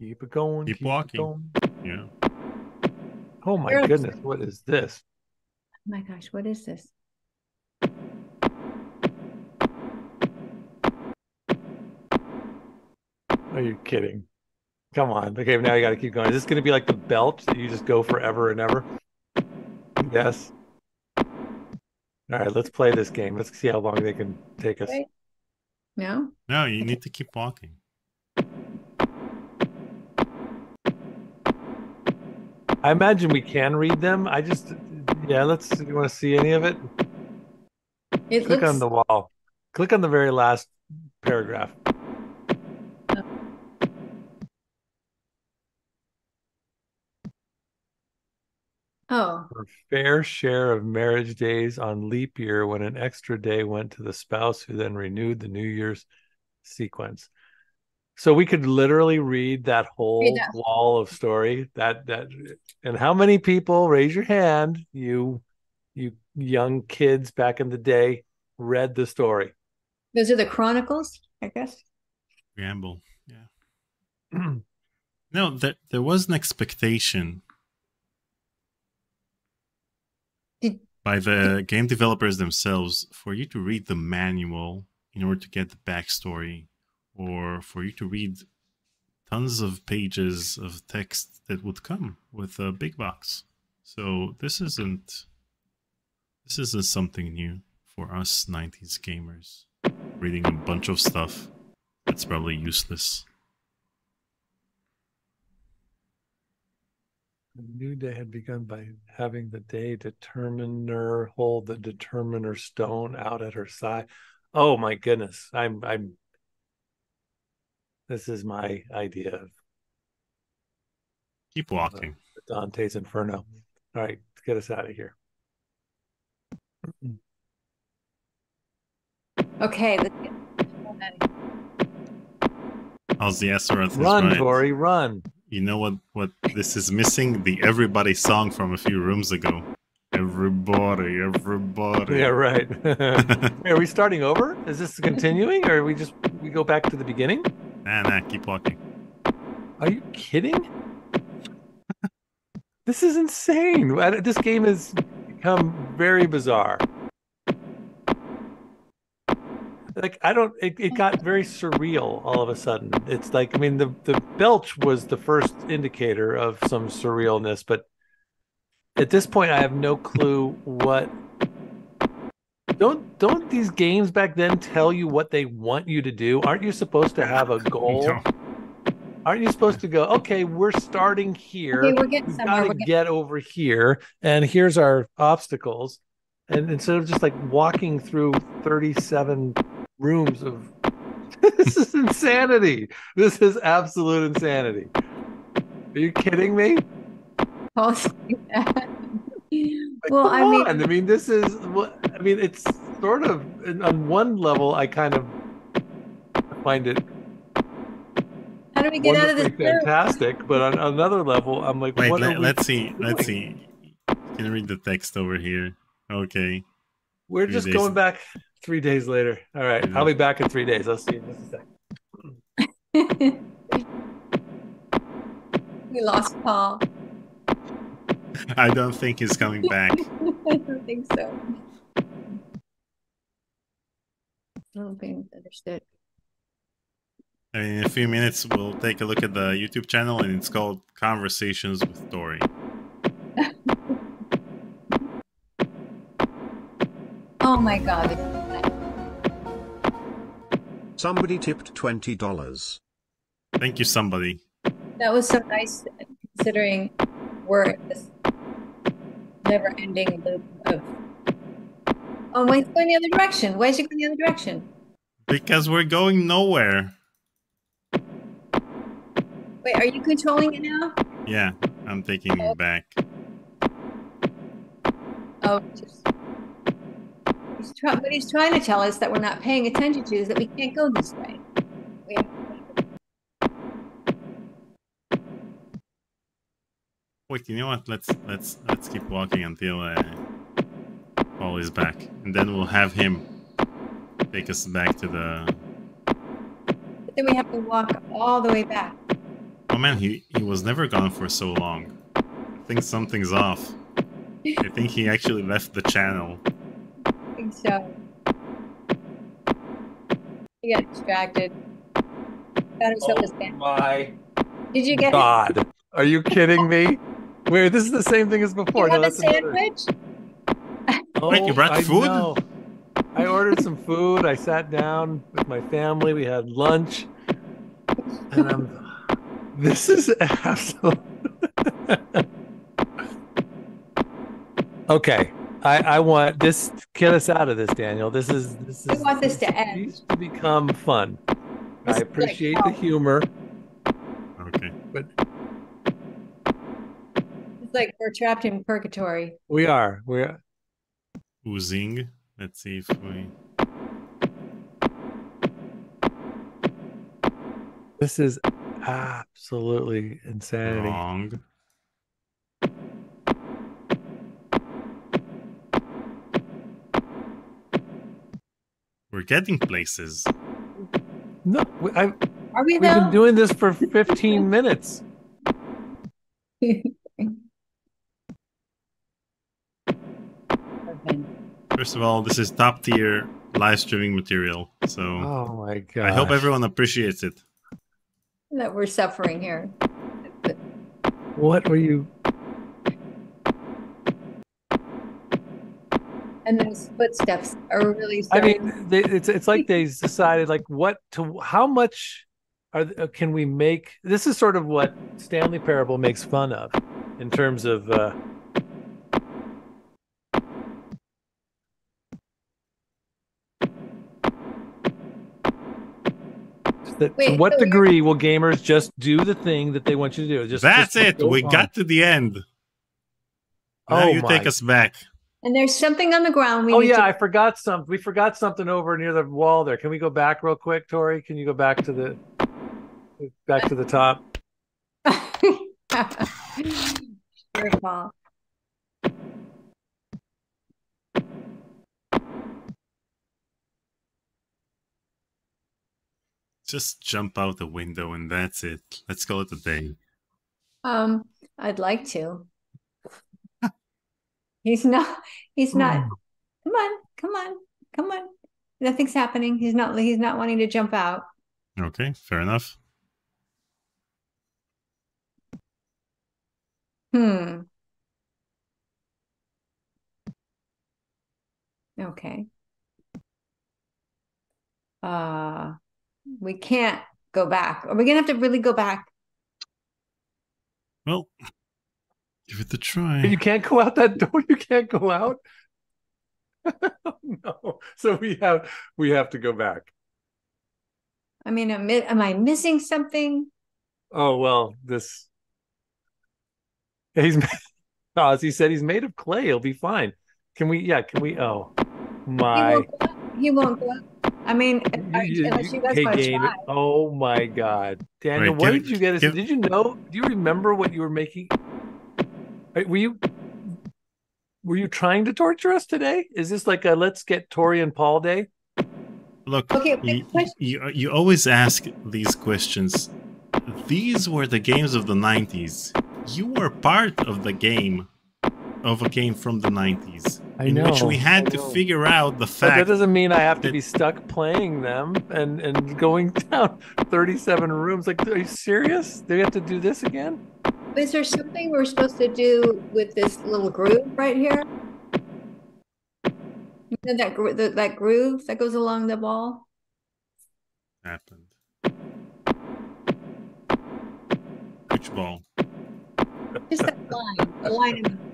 Keep it going. Keep it walking. going. Yeah. Oh my Barely- goodness, what is this? Oh my gosh, what is this? Are you kidding? Come on. Okay, now you got to keep going. Is this going to be like the belt that you just go forever and ever? Yes. All right, let's play this game. Let's see how long they can take us. No? No, you need to keep walking. I imagine we can read them. I just, yeah, let's, you want to see any of it? It Click looks on the wall. Click on the very last paragraph. Oh, Her fair share of marriage days on leap year when an extra day went to the spouse who then renewed the New Year's sequence. So we could literally read that whole Read that. wall of story. That that and how many people raise your hand, you you young kids back in the day read the story. those are the chronicles, I guess. Ramble. Yeah. No, there, there was an expectation Did- by the game developers themselves for you to read the manual in order to get the backstory, or for you to read tons of pages of text that would come with a big box. So this isn't this isn't something new for us 90s gamers. Reading a bunch of stuff that's probably useless. The new day had begun by having the day determiner hold the determiner stone out at her side. Oh my goodness. I'm I'm this is my idea of Keep uh, walking. Dante's Inferno. All right, let's get us out of here. Okay, let's get How's the Azeroth Run, right. Tori, run. You know what? What this is missing? The Everybody song from a few rooms ago. Everybody, everybody. Yeah, right. Are we starting over? Is this continuing or we just we go back to the beginning? Nah, nah. Keep walking. Are you kidding? this is insane. This game has become very bizarre. Like I don't it, it got very surreal all of a sudden. It's like I mean the the belch was the first indicator of some surrealness, but at this point I have no clue what don't don't these games back then tell you what they want you to do? Aren't you supposed to have a goal? Aren't you supposed to go, okay, we're starting here. Okay, we're getting We've somewhere. got We're to getting, get over here, and here's our obstacles. and instead of just like walking through 37 rooms of this is insanity. This is absolute insanity. Are you kidding me? Paul saying that. Like, well, I mean, on. I mean, this is what I mean. It's sort of on one level, I kind of find it how do we get out of this? wonderfully room? fantastic, but on another level, I'm like, Wait, what are let, we let's see. Let's see. Can you read the text over here? Okay. We're Three just days. going back three days later. All right, I'll be back in three days. I'll see you in just a second. we lost Paul. I don't think he's coming back. I don't think so. Little things understood. I mean, in a few minutes, we'll take a look at the YouTube channel, and it's called Conversations with Tori. Oh my god. Somebody tipped $20. Thank you, somebody. That was so nice considering we're in this never ending loop of Oh wait, it's going the other direction. Why is it going the other direction? Because we're going nowhere. Wait, are you controlling it now? Yeah, I'm taking it oh. back. Oh just he's try- what he's trying to tell us that we're not paying attention to is that we can't go this way. We have Wait, you know what? Let's let's let's keep walking until uh, Paul is back, and then we'll have him take us back to the. but then we have to walk all the way back. Oh man, he he was never gone for so long. I think something's off. I think he actually left the channel. I think so. He got distracted. Got himself a oh sandwich. my Did you get God. Are you kidding me? Wait, this is the same thing as you before. have a that's another- sandwich? Wait, you brought I food? know. I ordered some food. I sat down with my family. We had lunch. And I'm this is absolute Okay. I, I want this get us out of this, Daniel. This is this We is want this to end. needs to become fun. This I is like appreciate the humor, Okay. but It's like we're trapped in purgatory. we are. We're Oozing. Let's see if we. this is absolutely insanity. Wrong. We're getting places. No, we- I, Are we we've been doing this for 15 minutes. First of all, this is top tier live streaming material, so Oh my god! I hope everyone appreciates it. that we're suffering here. What were you? And those footsteps are really I mean, they, it's it's like they decided like what to how much are uh, can we make? This is sort of what Stanley Parable makes fun of in terms of. Uh, that to what so degree will gamers just do the thing that they want you to do? Just That's just it. go We on. got to the end. Now Oh you take us back. And there's something on the ground. We Oh yeah, to- I forgot something. We forgot something over near the wall there. Can we go back real quick, Tori? Can you go back to the back to the top? sure, Paul. Just jump out the window and that's it. Let's call it a day. Um, I'd like to. He's not. He's not. Hmm. Come on, come on, come on. Nothing's happening. He's not. He's not wanting to jump out. Okay, fair enough. Hmm. Okay. Uh, we can't go back. Are we gonna have to really go back? Well, give it a try. You can't go out that door. You can't go out. no. So we have we have to go back. I mean, am, I- am I missing something? Oh well, this. He's oh, as he said, he's made of clay. He'll be fine. Can we? Yeah. Can we? Oh my. won't go up. He won't go up. I mean, You- you- unless you guys hey, want to try. Oh my God, Daniel, Right, what give- did you get us? Did you know? Do you remember what you were making? Wait, Were you? Were you trying to torture us today? Is this like a let's get Tori and Paul day? Look, Okay, you, you, you always ask these questions. These were the games of the 90s. You were part of the game of a game from the 90s I in which we had to figure out the fact. But that doesn't mean I have to be stuck playing them and and going down 37 rooms. Like, are you serious? Do we have to do this again? Is there something we're supposed to do with this little groove right here? You know that gro- the, that groove that goes along the ball? happened. Which ball? Just that line, the line in the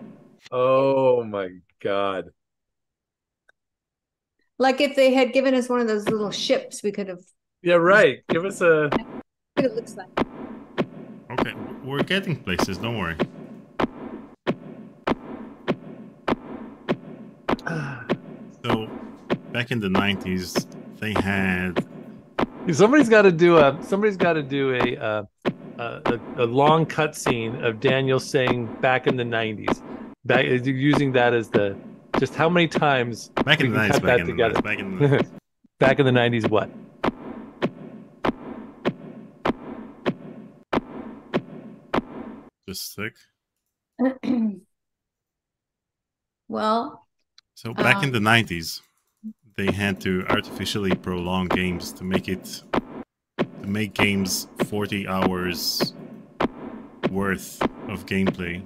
Oh my god. Like if they had given us one of those little ships, we could have. Yeah, right. Give us a. What it looks like. Okay, we're getting places, don't worry. So, back in the 90s, they had Somebody's got to do a. Somebody's got to do a, uh, a a a long cutscene of Daniel saying back in the '90s, back using that as the just how many times back in the 90s, cut back that in the together. 90s, back in the 90s. back in the '90s what? Just thick. well, So back in Um, the 90s, they had to artificially prolong games to make it to make games 40 hours worth of gameplay.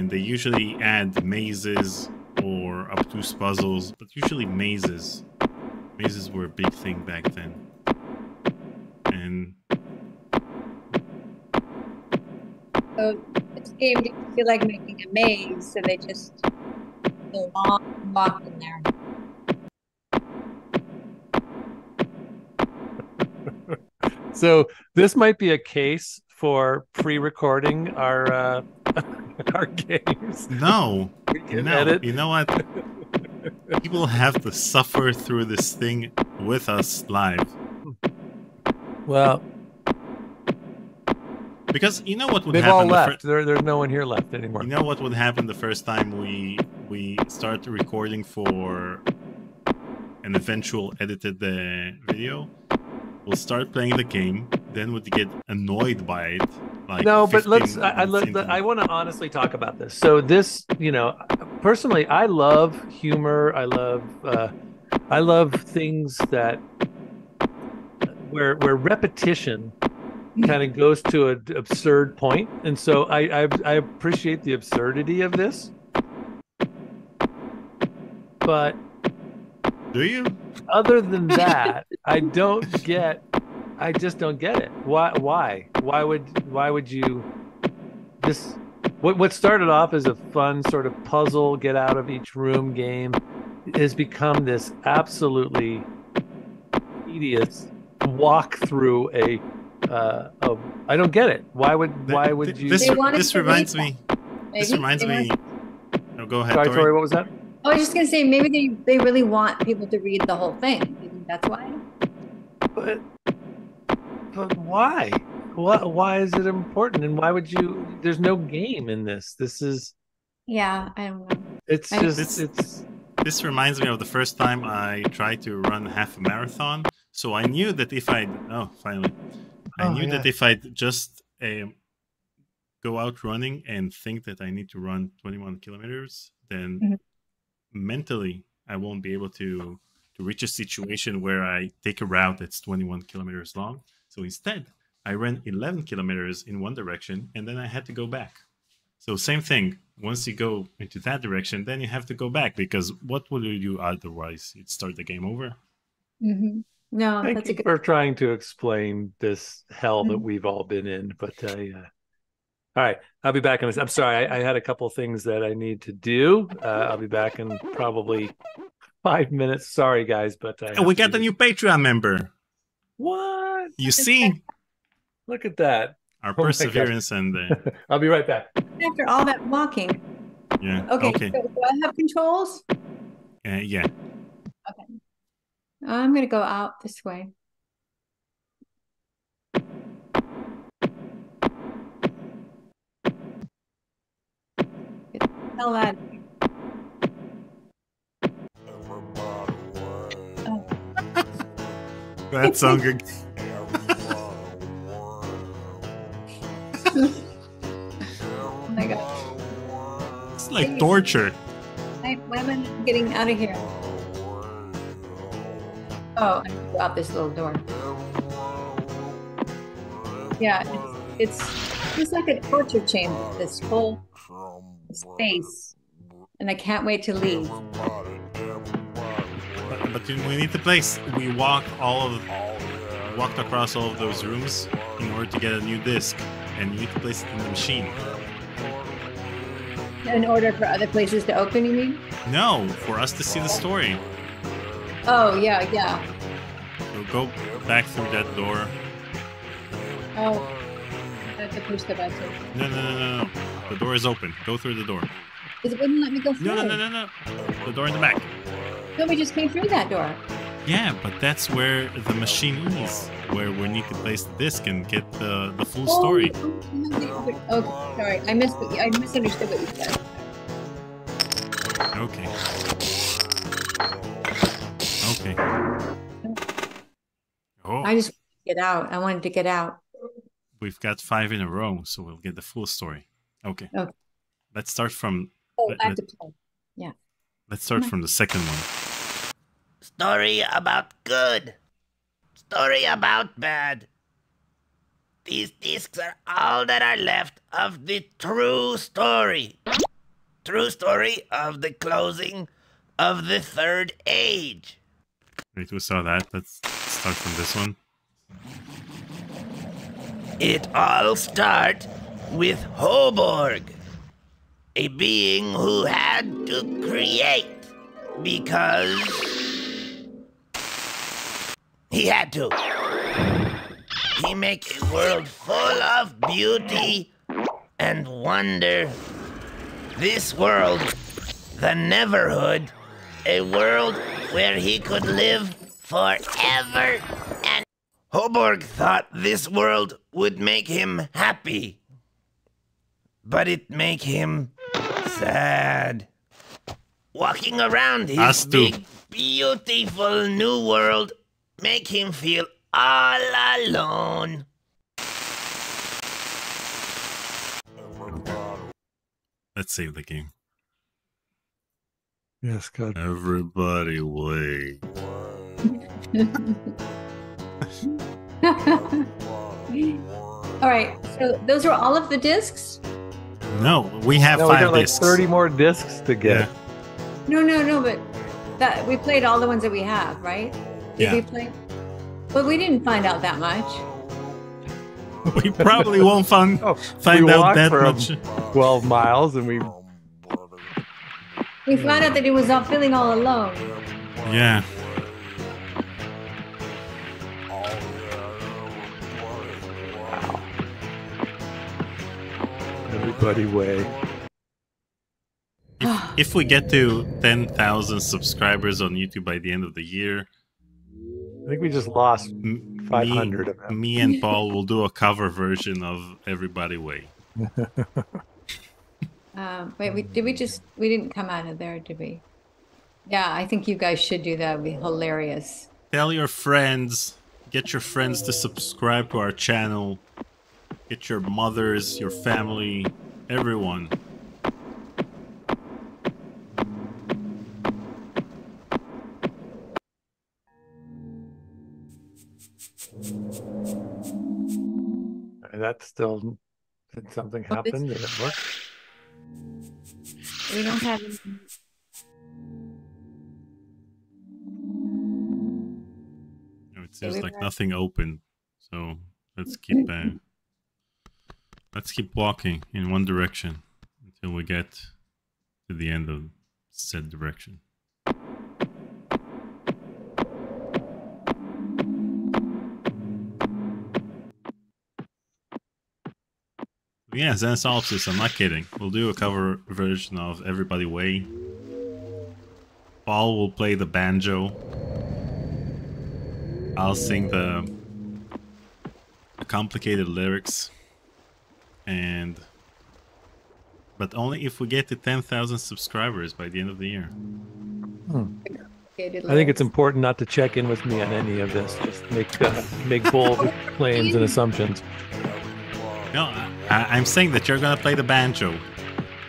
And they usually add mazes or obtuse puzzles, but usually mazes. Mazes were a big thing back then. And so this game didn't feel like making a maze, so they just the long walk in there. So this might be a case for pre-recording our uh, our games. no, no, edit. you know what? People have to suffer through this thing with us live. Well, Because you know what would they've happen all the left. There, there's no one here left anymore. You know what would happen the first time we we start recording for an eventual edited uh, video? We'll start playing the game, then we'd get annoyed by it. Like no, but let's. I, I, let, I want to honestly talk about this. So this, you know, personally, I love humor. I love. Uh, I love things that where where repetition kind of goes to an absurd point, and so I, I I appreciate the absurdity of this. But Do you? other than that, I don't get. I just don't get it. Why? Why? Why would? Why would you? This. What what started off as a fun sort of puzzle, get out of each room game, has become this absolutely tedious walk through a. Uh, a I don't get it. Why would? Why would you? This, They want us this reminds me. This reminds me. want- Oh, go ahead, Sorry, Tori. Tori. What was that? I was just gonna say maybe they they really want people to read the whole thing. You think that's why? But but why? Why why is it important? And why would you? There's no game in this. This is. Yeah, I don't know. It's I- just. It's- It's. This reminds me of the first time I tried to run half a marathon. So I knew that if I oh finally, I Oh, knew that if I just um, go out running and think that I need to run 21 kilometers, then Mhm. mentally I won't be able to to reach a situation where I take a route that's 21 kilometers long. So instead, I ran 11 kilometers in one direction and then I had to go back. So same thing. Once you go into that direction, then you have to go back because what will you do otherwise? You'd start the game over. hmm No, Thank that's a you good. for trying to explain this hell that Mhm. we've all been in, but I, uh, All right, I'll be back in. A, I'm sorry, I, I had a couple things that I need to do. Uh, I'll be back in probably five minutes. Sorry, guys, but I we have to got a new Patreon member. What? You see Look at that. our Oh perseverance and uh, I'll be right back. After all that walking. yeah. Okay. Okay. So do I have controls? Uh, yeah. Okay. I'm gonna go out this way. Get the hell out That song. Oh my god. It's like torture. I, when am I getting out of here? Oh, I have to go out this little door. Yeah, it's it's just like a torture chamber, this whole space. And I can't wait to leave. But, we need to place. We walk all of, walked across all of those rooms in order to get a new disc, and you need to place it in the machine. In order for other places to open, you mean? No, for us to see the story. Oh, yeah, yeah. So go back through that door. Oh, I have to push the button. No, no, no, no, no. The door is open. Go through the door. It wouldn't let me go through. No, no, no, no, no. The door in the back. No, we just came through that door. Yeah, but that's where the machine is, where we need to place the disc and get the, the full Oh, story. Okay, okay, oh, sorry. I missed. What I misunderstood what you said. Okay. Okay. Oh, I just wanted to get out. I wanted to get out. we've got five in a row, so we'll get the full story. Okay. Okay. Let's start from Oh, Let- I have let- to play. Yeah. let's start from the second one. Story about good. Story about bad. These discs are all that are left of the true story. True story of the closing of the third age. Wait, we saw that. Let's start from this one. It all starts with Hoborg, a being who had to create because he had to. He make a world full of beauty and wonder. This world, the Neverhood, a world where he could live forever and Hoborg thought this world would make him happy. But it make him sad. Walking around his big, beautiful new world make him feel all alone. Let's save the game. Yes, God. Everybody wait. all right. So those are all of the discs? No, we have No, we five got like discs. 30 more discs to get. Yeah. No, no, no. But that we played all the ones that we have, right? Did Yeah. we play? But we didn't find out that much. we probably won't find Oh, find out that much. 12 miles and we We found out that he was all feeling all alone. Yeah. everybody way. If, if we get to 10,000 subscribers on YouTube by the end of the year, I think we just lost m- 500 of them. me and Paul will do a cover version of Everybody Way. Um, wait, we, did we just? We didn't come out of there, did we? Yeah, I think you guys should do that. It'd be hilarious. Tell your friends, get your friends to subscribe to our channel. Get your mothers, your family, everyone. That still did something Oh, happen? Did it work? We don't have. Any... It seems like nothing open. So let's keep uh, Let's keep walking in one direction until we get to the end of said direction. Yeah, Zen Solstice, I'm not kidding. We'll do a cover version of Everybody Way. Paul will play the banjo. I'll sing the, the complicated lyrics. And but only if we get to 10,000 subscribers by the end of the year. I think it's important not to check in with me on any of this. Just make uh, make bold claims and assumptions. No, I, I'm saying that you're gonna play the banjo.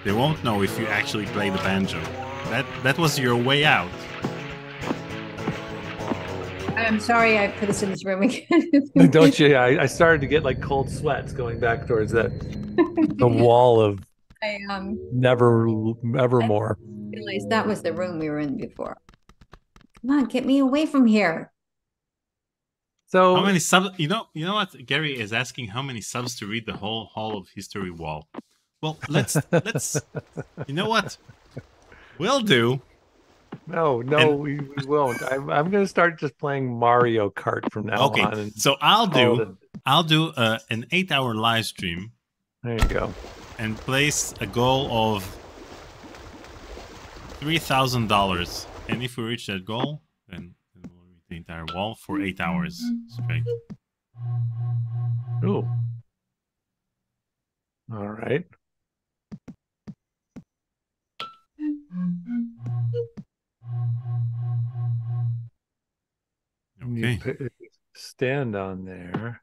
They won't know if you actually play the banjo. That that was your way out. I'm sorry I put us in this room again. Don't you? I, I started to get like cold sweats going back towards that the wall of I um never evermore. realized that was the room we were in before. Come on, get me away from here. So How many subs? You know, you know what? Gary is asking how many subs to read the whole Hall of History wall. Well, let's let's. You know what? We'll do. no, no, And- we, we won't. I'm I'm gonna start just playing Mario Kart from now Okay, on. And so I'll do. it I'll do uh, an eight-hour live stream there you go. and place a goal of three thousand dollars. And if we reach that goal, then, then we'll read the entire wall for eight hours straight. Ooh. All right. Okay. p- stand on there.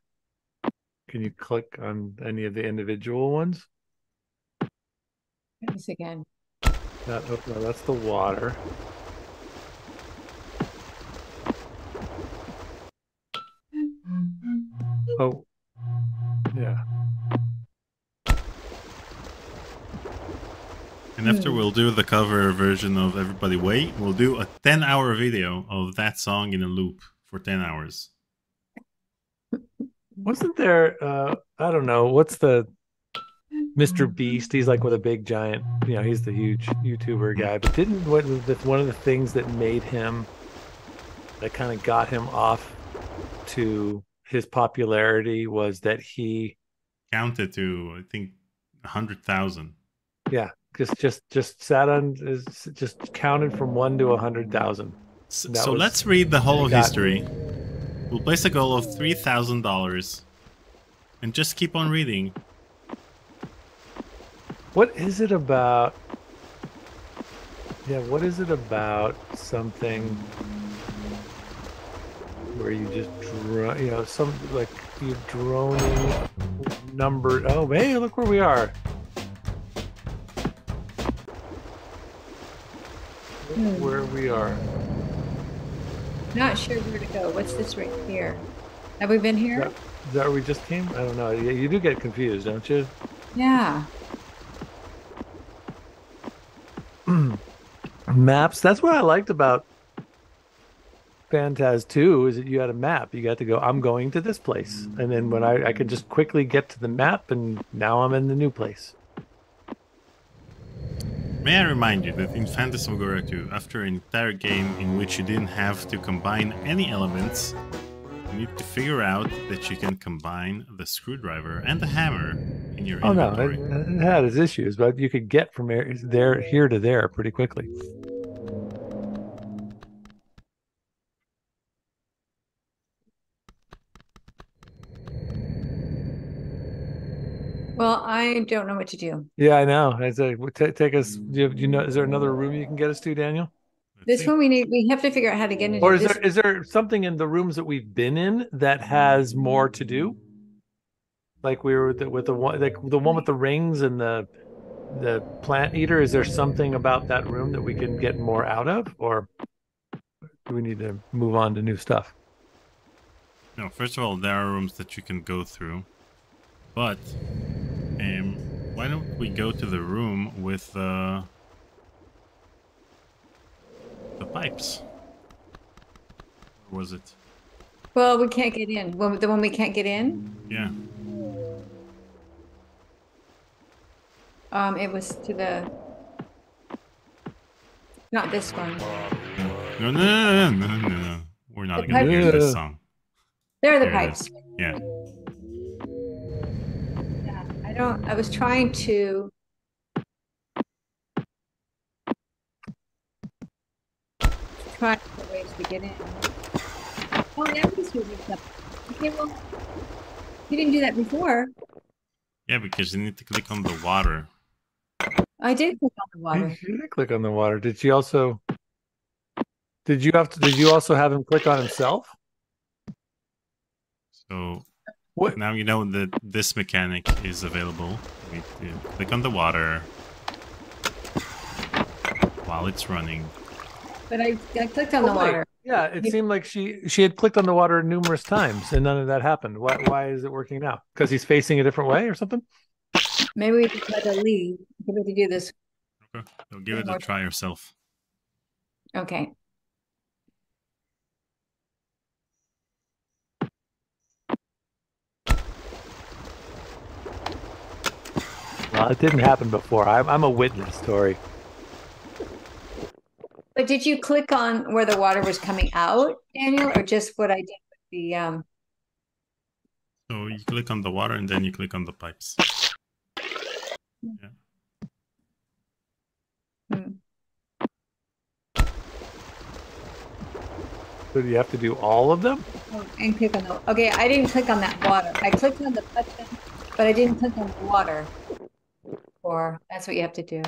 Can you click on any of the individual ones? This again. That, oh, no, that's the water. Oh, yeah. And after we'll do the cover version of Everybody Wait, we'll do a 10 hour video of that song in a loop for 10 hours. Wasn't there? Uh, I don't know. What's the Mr. Beast? He's like with a big giant. You know, he's the huge YouTuber guy. But didn't what was the, one of the things that made him, that kind of got him off to his popularity was that he, Counted to, I think, 100,000. yeah, just just just sat on, just counted from one to a hundred thousand. So, so was- let's read the whole of history. We'll place a goal of $3,000 and just keep on reading. What is it about? Yeah, what is it about something where you just dro- you know, some like you droning number. Oh, hey, look where we are. Hmm. Where we are. Not sure where to go. What's this right here? Have we been here? That- Is that where we just came? I don't know. You, you do get confused, don't you? Yeah. Maps. That's what I liked about Phantaz 2 is that you had a map. You got to go, I'm going to this place. And then when I, I could just quickly get to the map and now I'm in the new place. May I remind you that in Phantasmagoria 2, after an entire game in which you didn't have to combine any elements, you need to figure out that you can combine the screwdriver and the hammer in your Oh no, it, it had its issues, but you could get from here, there here to there pretty quickly. Well, I don't know what to do. Yeah, I know. I say, t- take us. Mm. Do you, do you know? Is there another room you can get us to, Daniel? This one we need. We have to figure out how to get into. Or is this. there is there something in the rooms that we've been in that has more to do? Like we were with the, with the one like the one with the rings and the the plant eater. Is there something about that room that we can get more out of, or do we need to move on to new stuff? No, first of all, there are rooms that you can go through, but um, why don't we go to the room with uh, the pipes? Or was it? Well, we can't get in. Well, the one we can't get in. Yeah. Um, it was to the not this one. No, no, no, no, no, no. We're not The gonna hear this song. There are the There pipes. Yeah. Yeah, I don't. I was trying to. Try the ways to get in. Oh, now he's doing stuff. Okay, well, you didn't do that before. Yeah, because you need to click on the water. I did click on the water. She did click on the water. Did she also? Did you have to? Did you also have him click on himself? So What? now you know that this mechanic is available. You need click on the water while it's running. But I, I clicked on the Oh, wait. water. Yeah, it You- seemed like she she had clicked on the water numerous times and none of that happened. Why why is it working now? Because he's facing a different way or something? Maybe we just had to leave. We have to do this. Okay. So give it a try yourself. Okay. Well, it didn't happen before. I'm I'm a witness, Tori. But did you click on where the water was coming out, Daniel, or just what I did with the um? So you click on the water and then you click on the pipes. Yeah. hmm. So do you have to do all of them? Oh, and click on the. Okay, I didn't click on that water. I clicked on the button, but I didn't click on the water. Or that's what you have to do.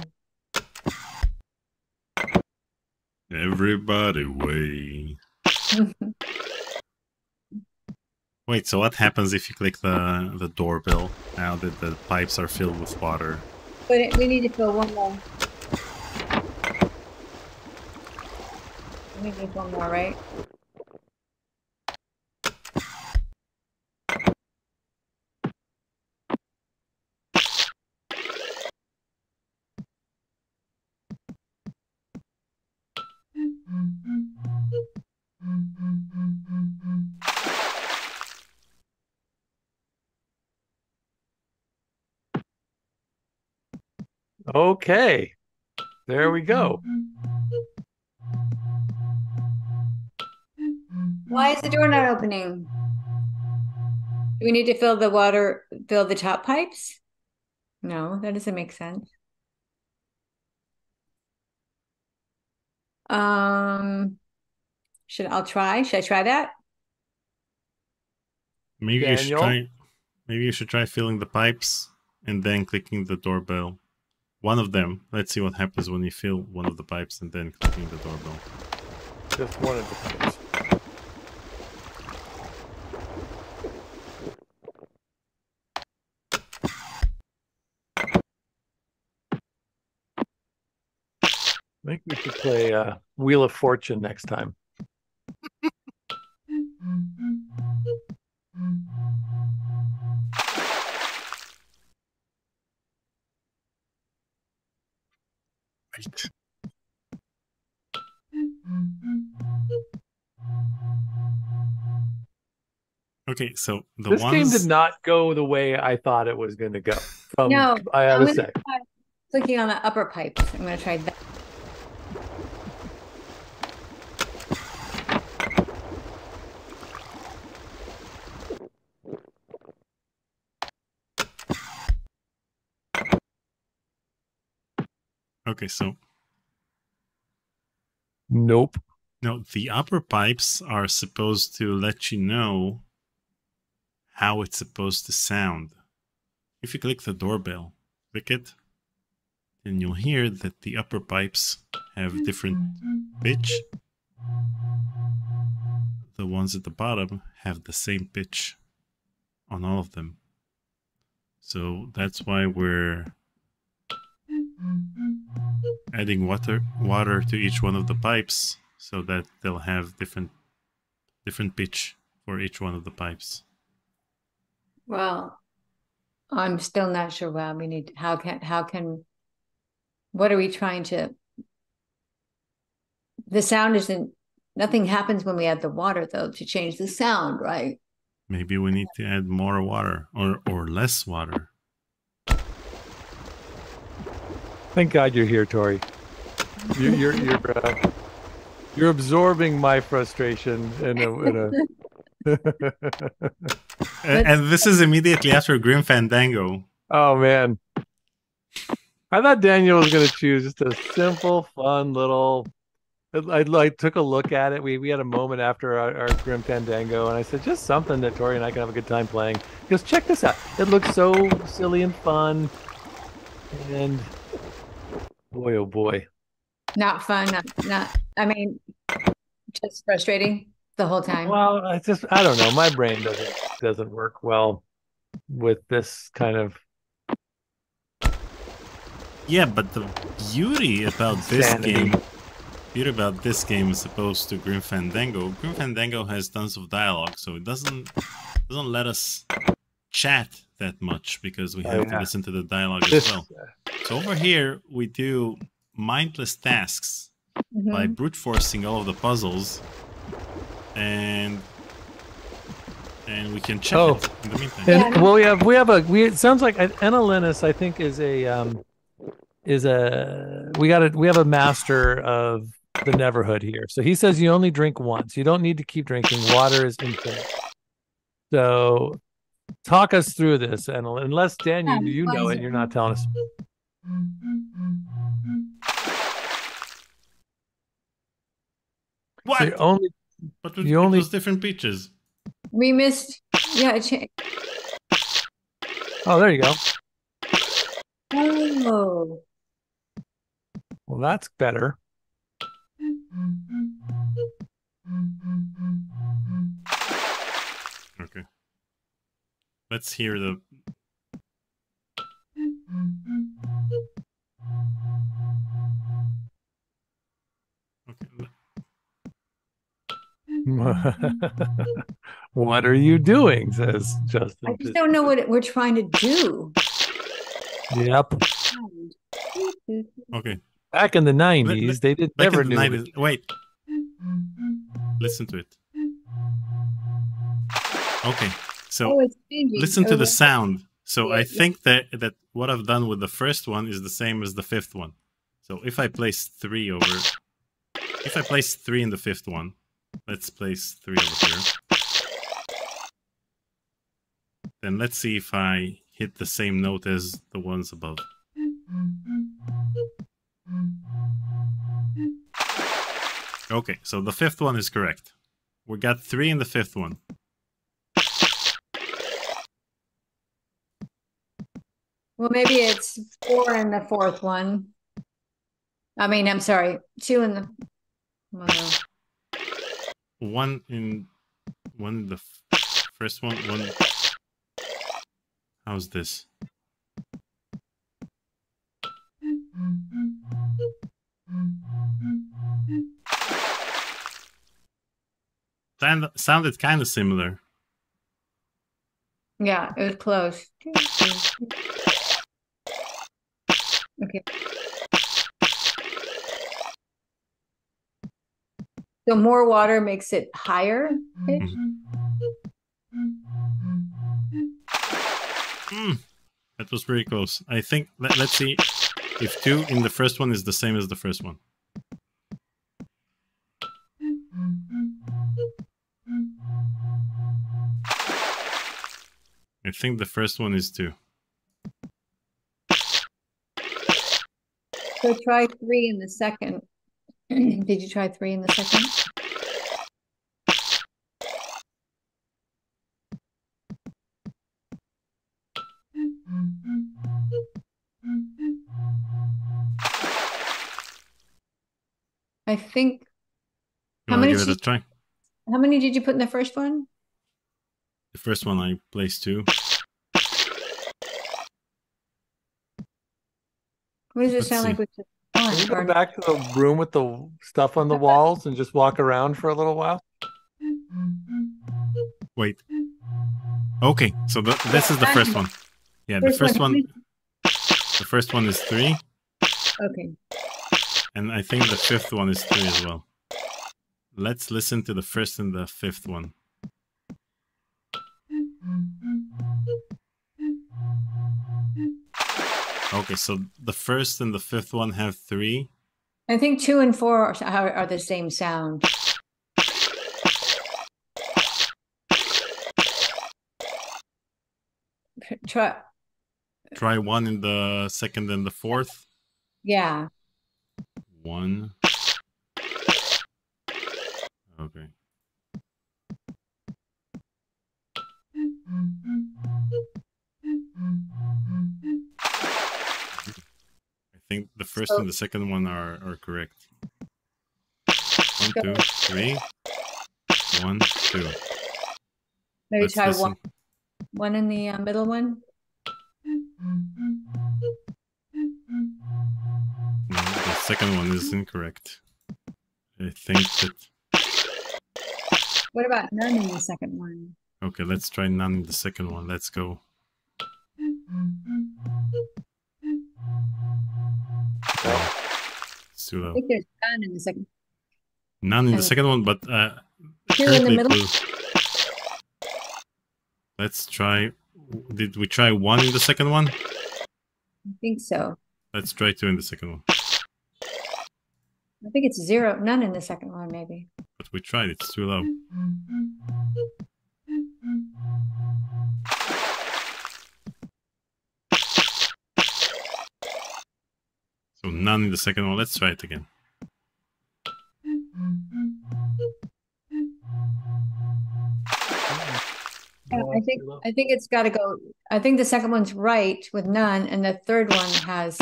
Everybody wait. Wait, so what happens if you click the the doorbell now that the pipes are filled with water? But it, we need to fill one more. We need one more, right? Okay. There we go. Why is the door not opening? Do we need to fill the water, fill the top pipes? No, that doesn't make sense. Um, should I'll try? Should I try that? Maybe you should try. Maybe you should try filling the pipes and then clicking the doorbell. One of them. Let's see what happens when you fill one of the pipes and then clicking the doorbell. Just one of the pipes. I think we should play uh, Wheel of Fortune next time. Okay, so the this ones game did not go the way I thought it was going to go. From, No, I I'm gotta say. clicking on the upper pipes. I'm gonna try that. Okay, so Nope. no, the upper pipes are supposed to let you know how it's supposed to sound. If you click the doorbell, click it, then you'll hear that the upper pipes have different pitch. The ones at the bottom have the same pitch on all of them. So that's why we're adding water water to each one of the pipes so that they'll have different different pitch for each one of the pipes. Well, I'm still not sure why we need, how can, how can, what are we trying to? The sound isn't, nothing happens when we add the water though to change the sound, right? Maybe we need to add more water or or less water. Thank God you're here, Tori. You're you're you're, uh, you're absorbing my frustration in a. In a... and, and this is immediately after Grim Fandango. oh man, I thought Daniel was going to choose just a simple, fun little. I, I took a look at it. We we had a moment after our, our Grim Fandango, and I said just something that Tori and I can have a good time playing. He goes, check this out. It looks so silly and fun, and boy, oh boy, Not fun. Not, not. I mean, just frustrating the whole time. Well, I just I don't know. My brain doesn't doesn't work well with this kind of Yeah, but the beauty about this Sanity. game, beauty about this game as opposed to Grim Fandango, Grim Fandango has tons of dialogue, so it doesn't doesn't let us chat that much because we Oh, have to listen to the dialogue as well. So over here we do mindless tasks Mhm. by brute forcing all of the puzzles, and and we can check Oh. it in the meantime. And well, we have we have a we. It sounds like Anna Linus, I think, is a um is a we got a we have a master of the Neverhood here. So he says you only drink once. You don't need to keep drinking. Water is infinite. So talk us through this, and unless Dan, you, you know it, you're not telling us. what? So you only but with, you only- those different peaches. We missed. Yeah. It cha- oh, there you go. oh. Well, that's better. Okay. Let's hear the. Okay. what are you doing? Says Justin. I just don't know what we're trying to do. Yep. Okay. Back in the let- '90s, they did Back never the knew. 90s. Wait. Listen to it. Okay. So Oh, listen to Oh, the sound. So I think that that what I've done with the first one is the same as the fifth one. So if I place three over, if I place three in the fifth one, let's place three over here. Then let's see if I hit the same note as the ones above. Okay, so the fifth one is correct. We got three in the fifth one. Well, maybe it's four in the fourth one. I mean, I'm sorry, two in the. well, one in one in the first one one how's this Sound, sounded kind of similar yeah, it was close. Okay. So more water makes it higher? Hmm, that was pretty close i think let, let's see if two in the first one is the same as the first one i think the first one is two So try three in the second. Did you try three in the second? I think, you How many give it a try how many did you put in the first one? the first one i placed two What does it Let's sound like see. with the Can we go back to the room with the stuff on the walls and just walk around for a little while? Wait. Okay, so the, this is the first one. Yeah, the First first one, one. The first one is three, Okay. and I think the fifth one is three as well. Let's listen to the first and the fifth one. Okay, so the first and the fifth one have three. I think two and four are, are the same sound. Try, Try one in the second and the fourth. yeah. One. Okay. Think the first So- and the second one are, are correct. One, two, three. One, two. Maybe Let's try listen. one, one in the uh, middle one. No, the second one is incorrect. I think that. What about none in the second one? Okay, let's try none in the second one. Let's go. It's too I think there's none in the second. None in the second one, but uh, Two in the middle? two. Let's try. Did we try one in the second one? I think so. Let's try two in the second one. I think it's zero, none in the second one, maybe. But we tried. It's too low. So none in the second one. Let's try it again. I think I think it's got to go. I think the second one's right with none, and the third one has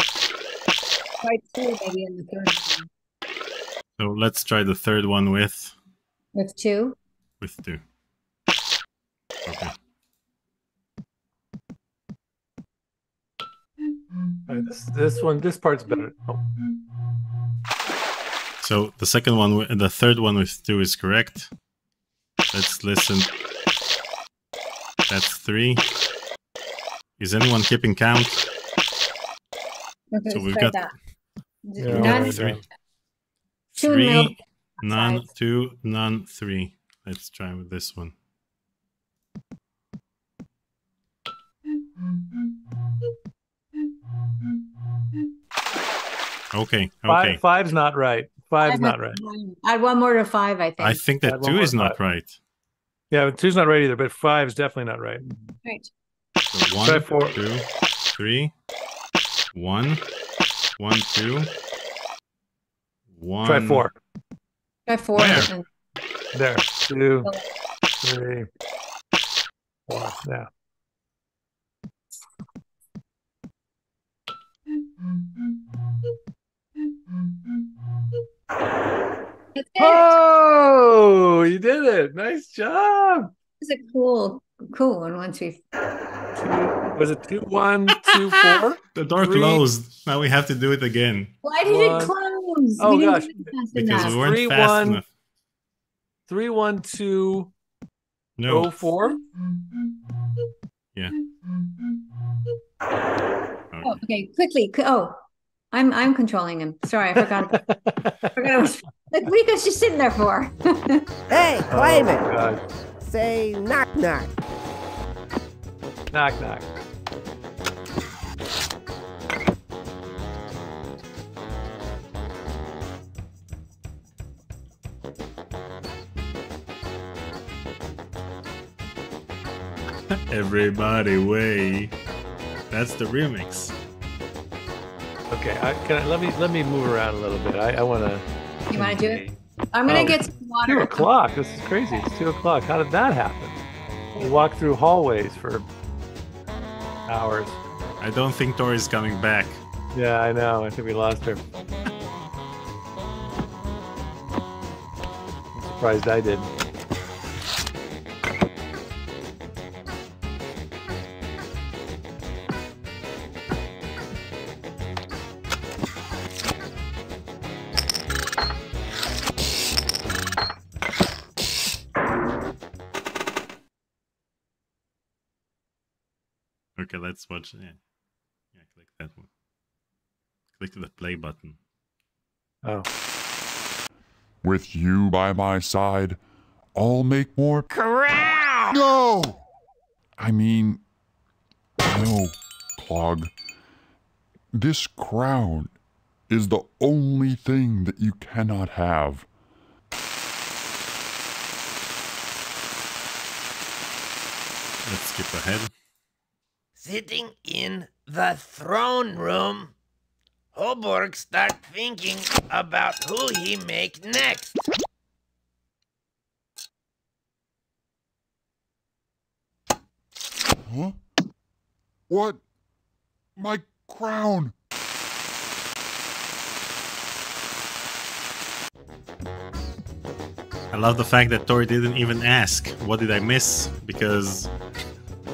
quite two, maybe in the third one So let's try the third one with with two. with two. Okay. Right, this, this one, this part's better. Oh, So the second one, wi- the third one with two is correct. Let's listen. That's three. Is anyone keeping count? Okay, So we've got- that. Yeah, None, three. two in the middle. Three, none, two, none, three. Let's try with this one. Okay, five, okay. Five's not right. Five's I'd not have- right. Add one more to five, I think. I think that Add two is not five. right. Yeah, but two's not right either, but five's definitely not right. Right. So Try one, four. two, three, one, one, two, one. Try four. Try four. Where? and- There. Two, three, four. Yeah. That's it. Oh, you did it. Nice job. It's a cool, cool one. Once we, Was it two, one, two, four? The door Three. closed. Now we have to do it again why did One. it close? Oh, we didn't gosh. do it fast because enough. we weren't Three, fast one. enough. Three, one, two, No. oh, four. Yeah. Oh, okay, quickly. Oh, I'm I'm controlling him. Sorry, I forgot. I forgot I was like, what are you guys just sitting there for? Hey, Oh, Klaymen, God. say knock knock. Knock, knock. Everybody way. That's the remix. Okay, I, can I, let me let me move around a little bit. I, I want to. you want to do it? I'm gonna Oh, get some Two o'clock. This is crazy. It's two o'clock. How did that happen? We walked through hallways for hours. I don't think Tori's coming back. Yeah, I know. I think we lost her. I'm surprised I did. Okay, watch. Yeah, yeah. Click that one. Click the play button. Oh, With you by my side, I'll make more. Corral! No! I mean, no, Klogg. This crown is the only thing that you cannot have. Let's skip ahead. Sitting in the throne room, Hoborg start thinking about who he make next. Huh? What? My crown! I love the fact that Tori didn't even ask, what did I miss? Because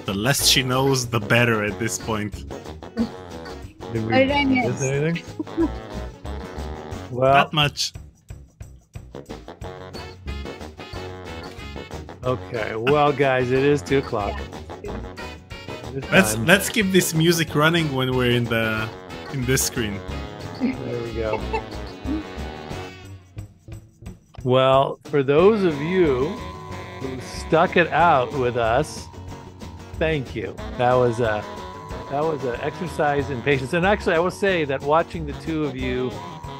the less she knows, the better at this point. Did we What did I miss miss? anything? Well, Not much. okay. Well, guys, it is two o'clock. Let's time. let's keep this music running when we're in the in this screen. There we go. Well, for those of you who stuck it out with us, thank you. That was a that was an exercise in patience. And actually, I will say that watching the two of you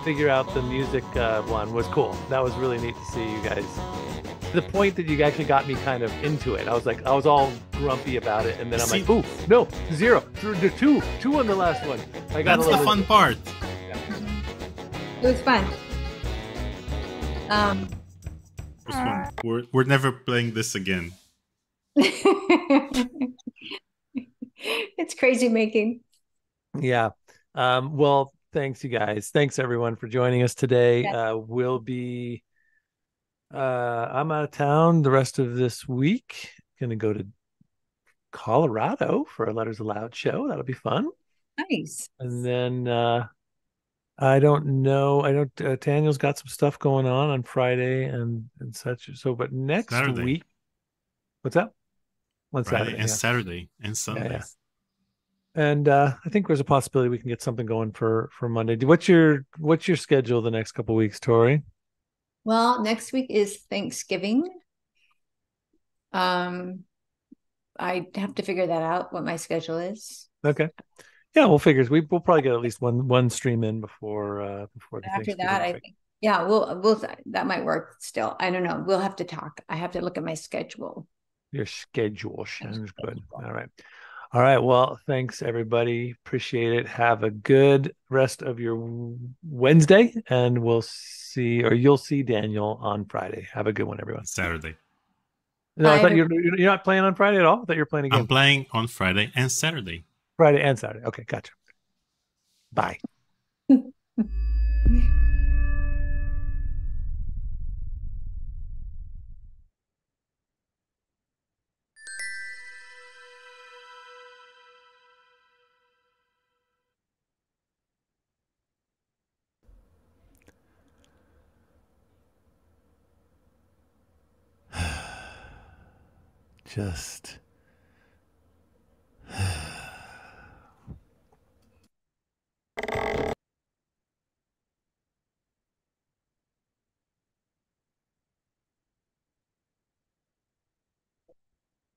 figure out the music uh, one was cool. That was really neat to see you guys. To the point that you actually got me kind of into it. I was like, I was all grumpy about it, and then I'm like, ooh, no, zero, Th- th- two, two on the last one. I got That's a the little fun part. It was fun. Um, This one. We're we're never playing this again. It's crazy making. Yeah. Um, well, thanks you guys. Thanks everyone for joining us today. Yeah. Uh, we'll be uh I'm out of town the rest of this week. Gonna go to Colorado for a Letters Aloud show. That'll be fun. Nice. And then uh I don't know. I don't uh, Daniel's got some stuff going on on Friday and and such. So but next Saturday. week What's that? What's Friday Saturday? and yeah. Saturday and Sunday. yeah. And uh, I think there's a possibility we can get something going for for Monday. What's your what's your schedule the next couple weeks, Tori? Well, next week is Thanksgiving. Um, I have to figure that out what my schedule is. Okay. Yeah, we'll figure. We we'll probably get at least one one stream in before uh before the After Thanksgiving that, I think, yeah, we'll we'll that might work still. I don't know. We'll have to talk. I have to look at my schedule. Your schedule sounds good. All right. All right. Well, thanks everybody. Appreciate it. Have a good rest of your Wednesday, and we'll see, or you'll see Daniel on Friday. Have a good one, everyone. Saturday. No, I Bye, thought you're you're not playing on Friday at all. I thought you're playing again I'm playing on Friday and Saturday. Friday and Saturday. Okay, gotcha. Bye. Just